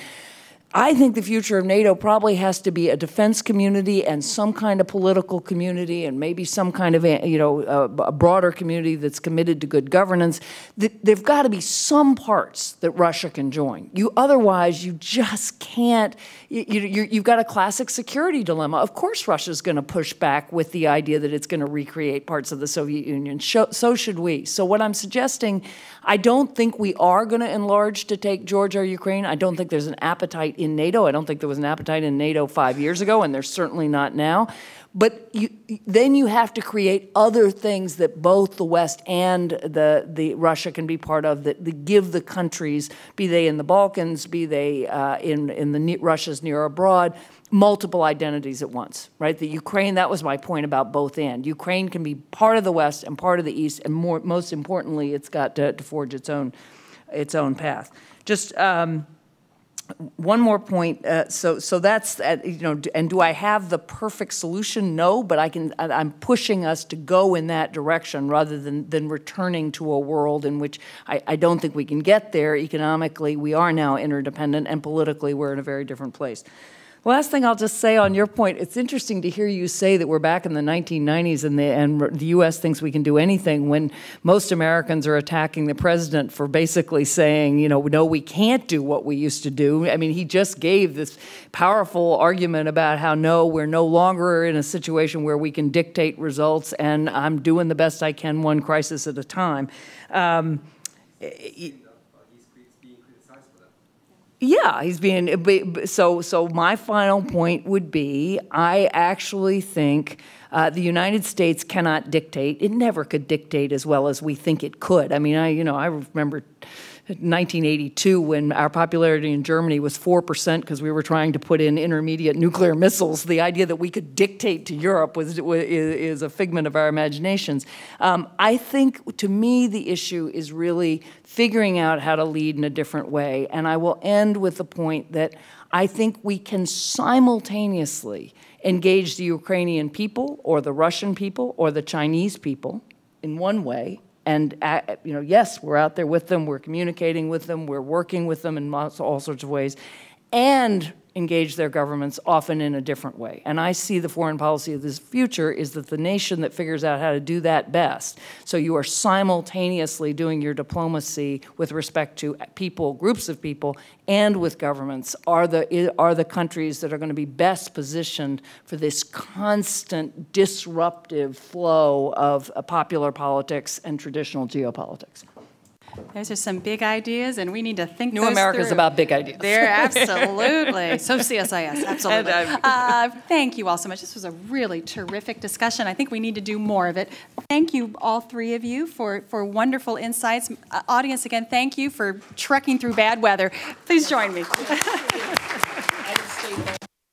I think the future of NATO probably has to be a defense community and some kind of political community and maybe some kind of, eh, you know, a, broader community that's committed to good governance. There've got to be some parts that Russia can join. You otherwise, you just can't. You, have got a classic security dilemma. Of course, Russia's going to push back with the idea that it's going to recreate parts of the Soviet Union. So should we. So what I'm suggesting, I don't think we are going to enlarge to take Georgia or Ukraine. I don't think there's an appetite in NATO. I don't think there was an appetite in NATO five years ago, and there's certainly not now. But you, then you have to create other things that both the West and the, the Russia can be part of that, that give the countries, be they in the Balkans, be they uh, in, in the Russia's near abroad, multiple identities at once, right? The Ukraine, that was my point about both and. Ukraine can be part of the West and part of the East, and more, most importantly, it's got to, to forge its own, its own path. Just um, one more point. Uh, so, so that's uh, you know, and do I have the perfect solution? No, but I can. I'm pushing us to go in that direction rather than than returning to a world in which I, I don't think we can get there. Economically, we are now interdependent, and politically, we're in a very different place. Last thing I'll just say on your point, it's interesting to hear you say that we're back in the 1990s and the, and the U.S. thinks we can do anything when most Americans are attacking the president for basically saying, you know, no, we can't do what we used to do. I mean, he just gave this powerful argument about how, no, we're no longer in a situation where we can dictate results and I'm doing the best I can one crisis at a time. Um, yeah, he's being so. So my final point would be: I actually think uh, the United States cannot dictate. It never could dictate as well as we think it could. I mean, I you know I remember 1982 when our popularity in Germany was 4% because we were trying to put in intermediate nuclear missiles. The idea that we could dictate to Europe was, is a figment of our imaginations. Um, I think, to me, the issue is really figuring out how to lead in a different way. And I will end with the point that I think we can simultaneously engage the Ukrainian people or the Russian people or the Chinese people in one way and, uh, you know, yes, we're out there with them, we're communicating with them, we're working with them in all sorts of ways, and engage their governments often in a different way. And I see the foreign policy of this future is that the nation that figures out how to do that best. So you are simultaneously doing your diplomacy with respect to people, groups of people, and with governments are the are the countries that are going to be best positioned for this constant disruptive flow of uh, popular politics and traditional geopolitics. Those are some big ideas, and we need to think. New America's through. about big ideas. They're absolutely so CSIS, absolutely. Uh, thank you all so much. This was a really terrific discussion. I think we need to do more of it. Thank you, all three of you, for for wonderful insights. Uh, audience, again, thank you for trekking through bad weather. Please join me.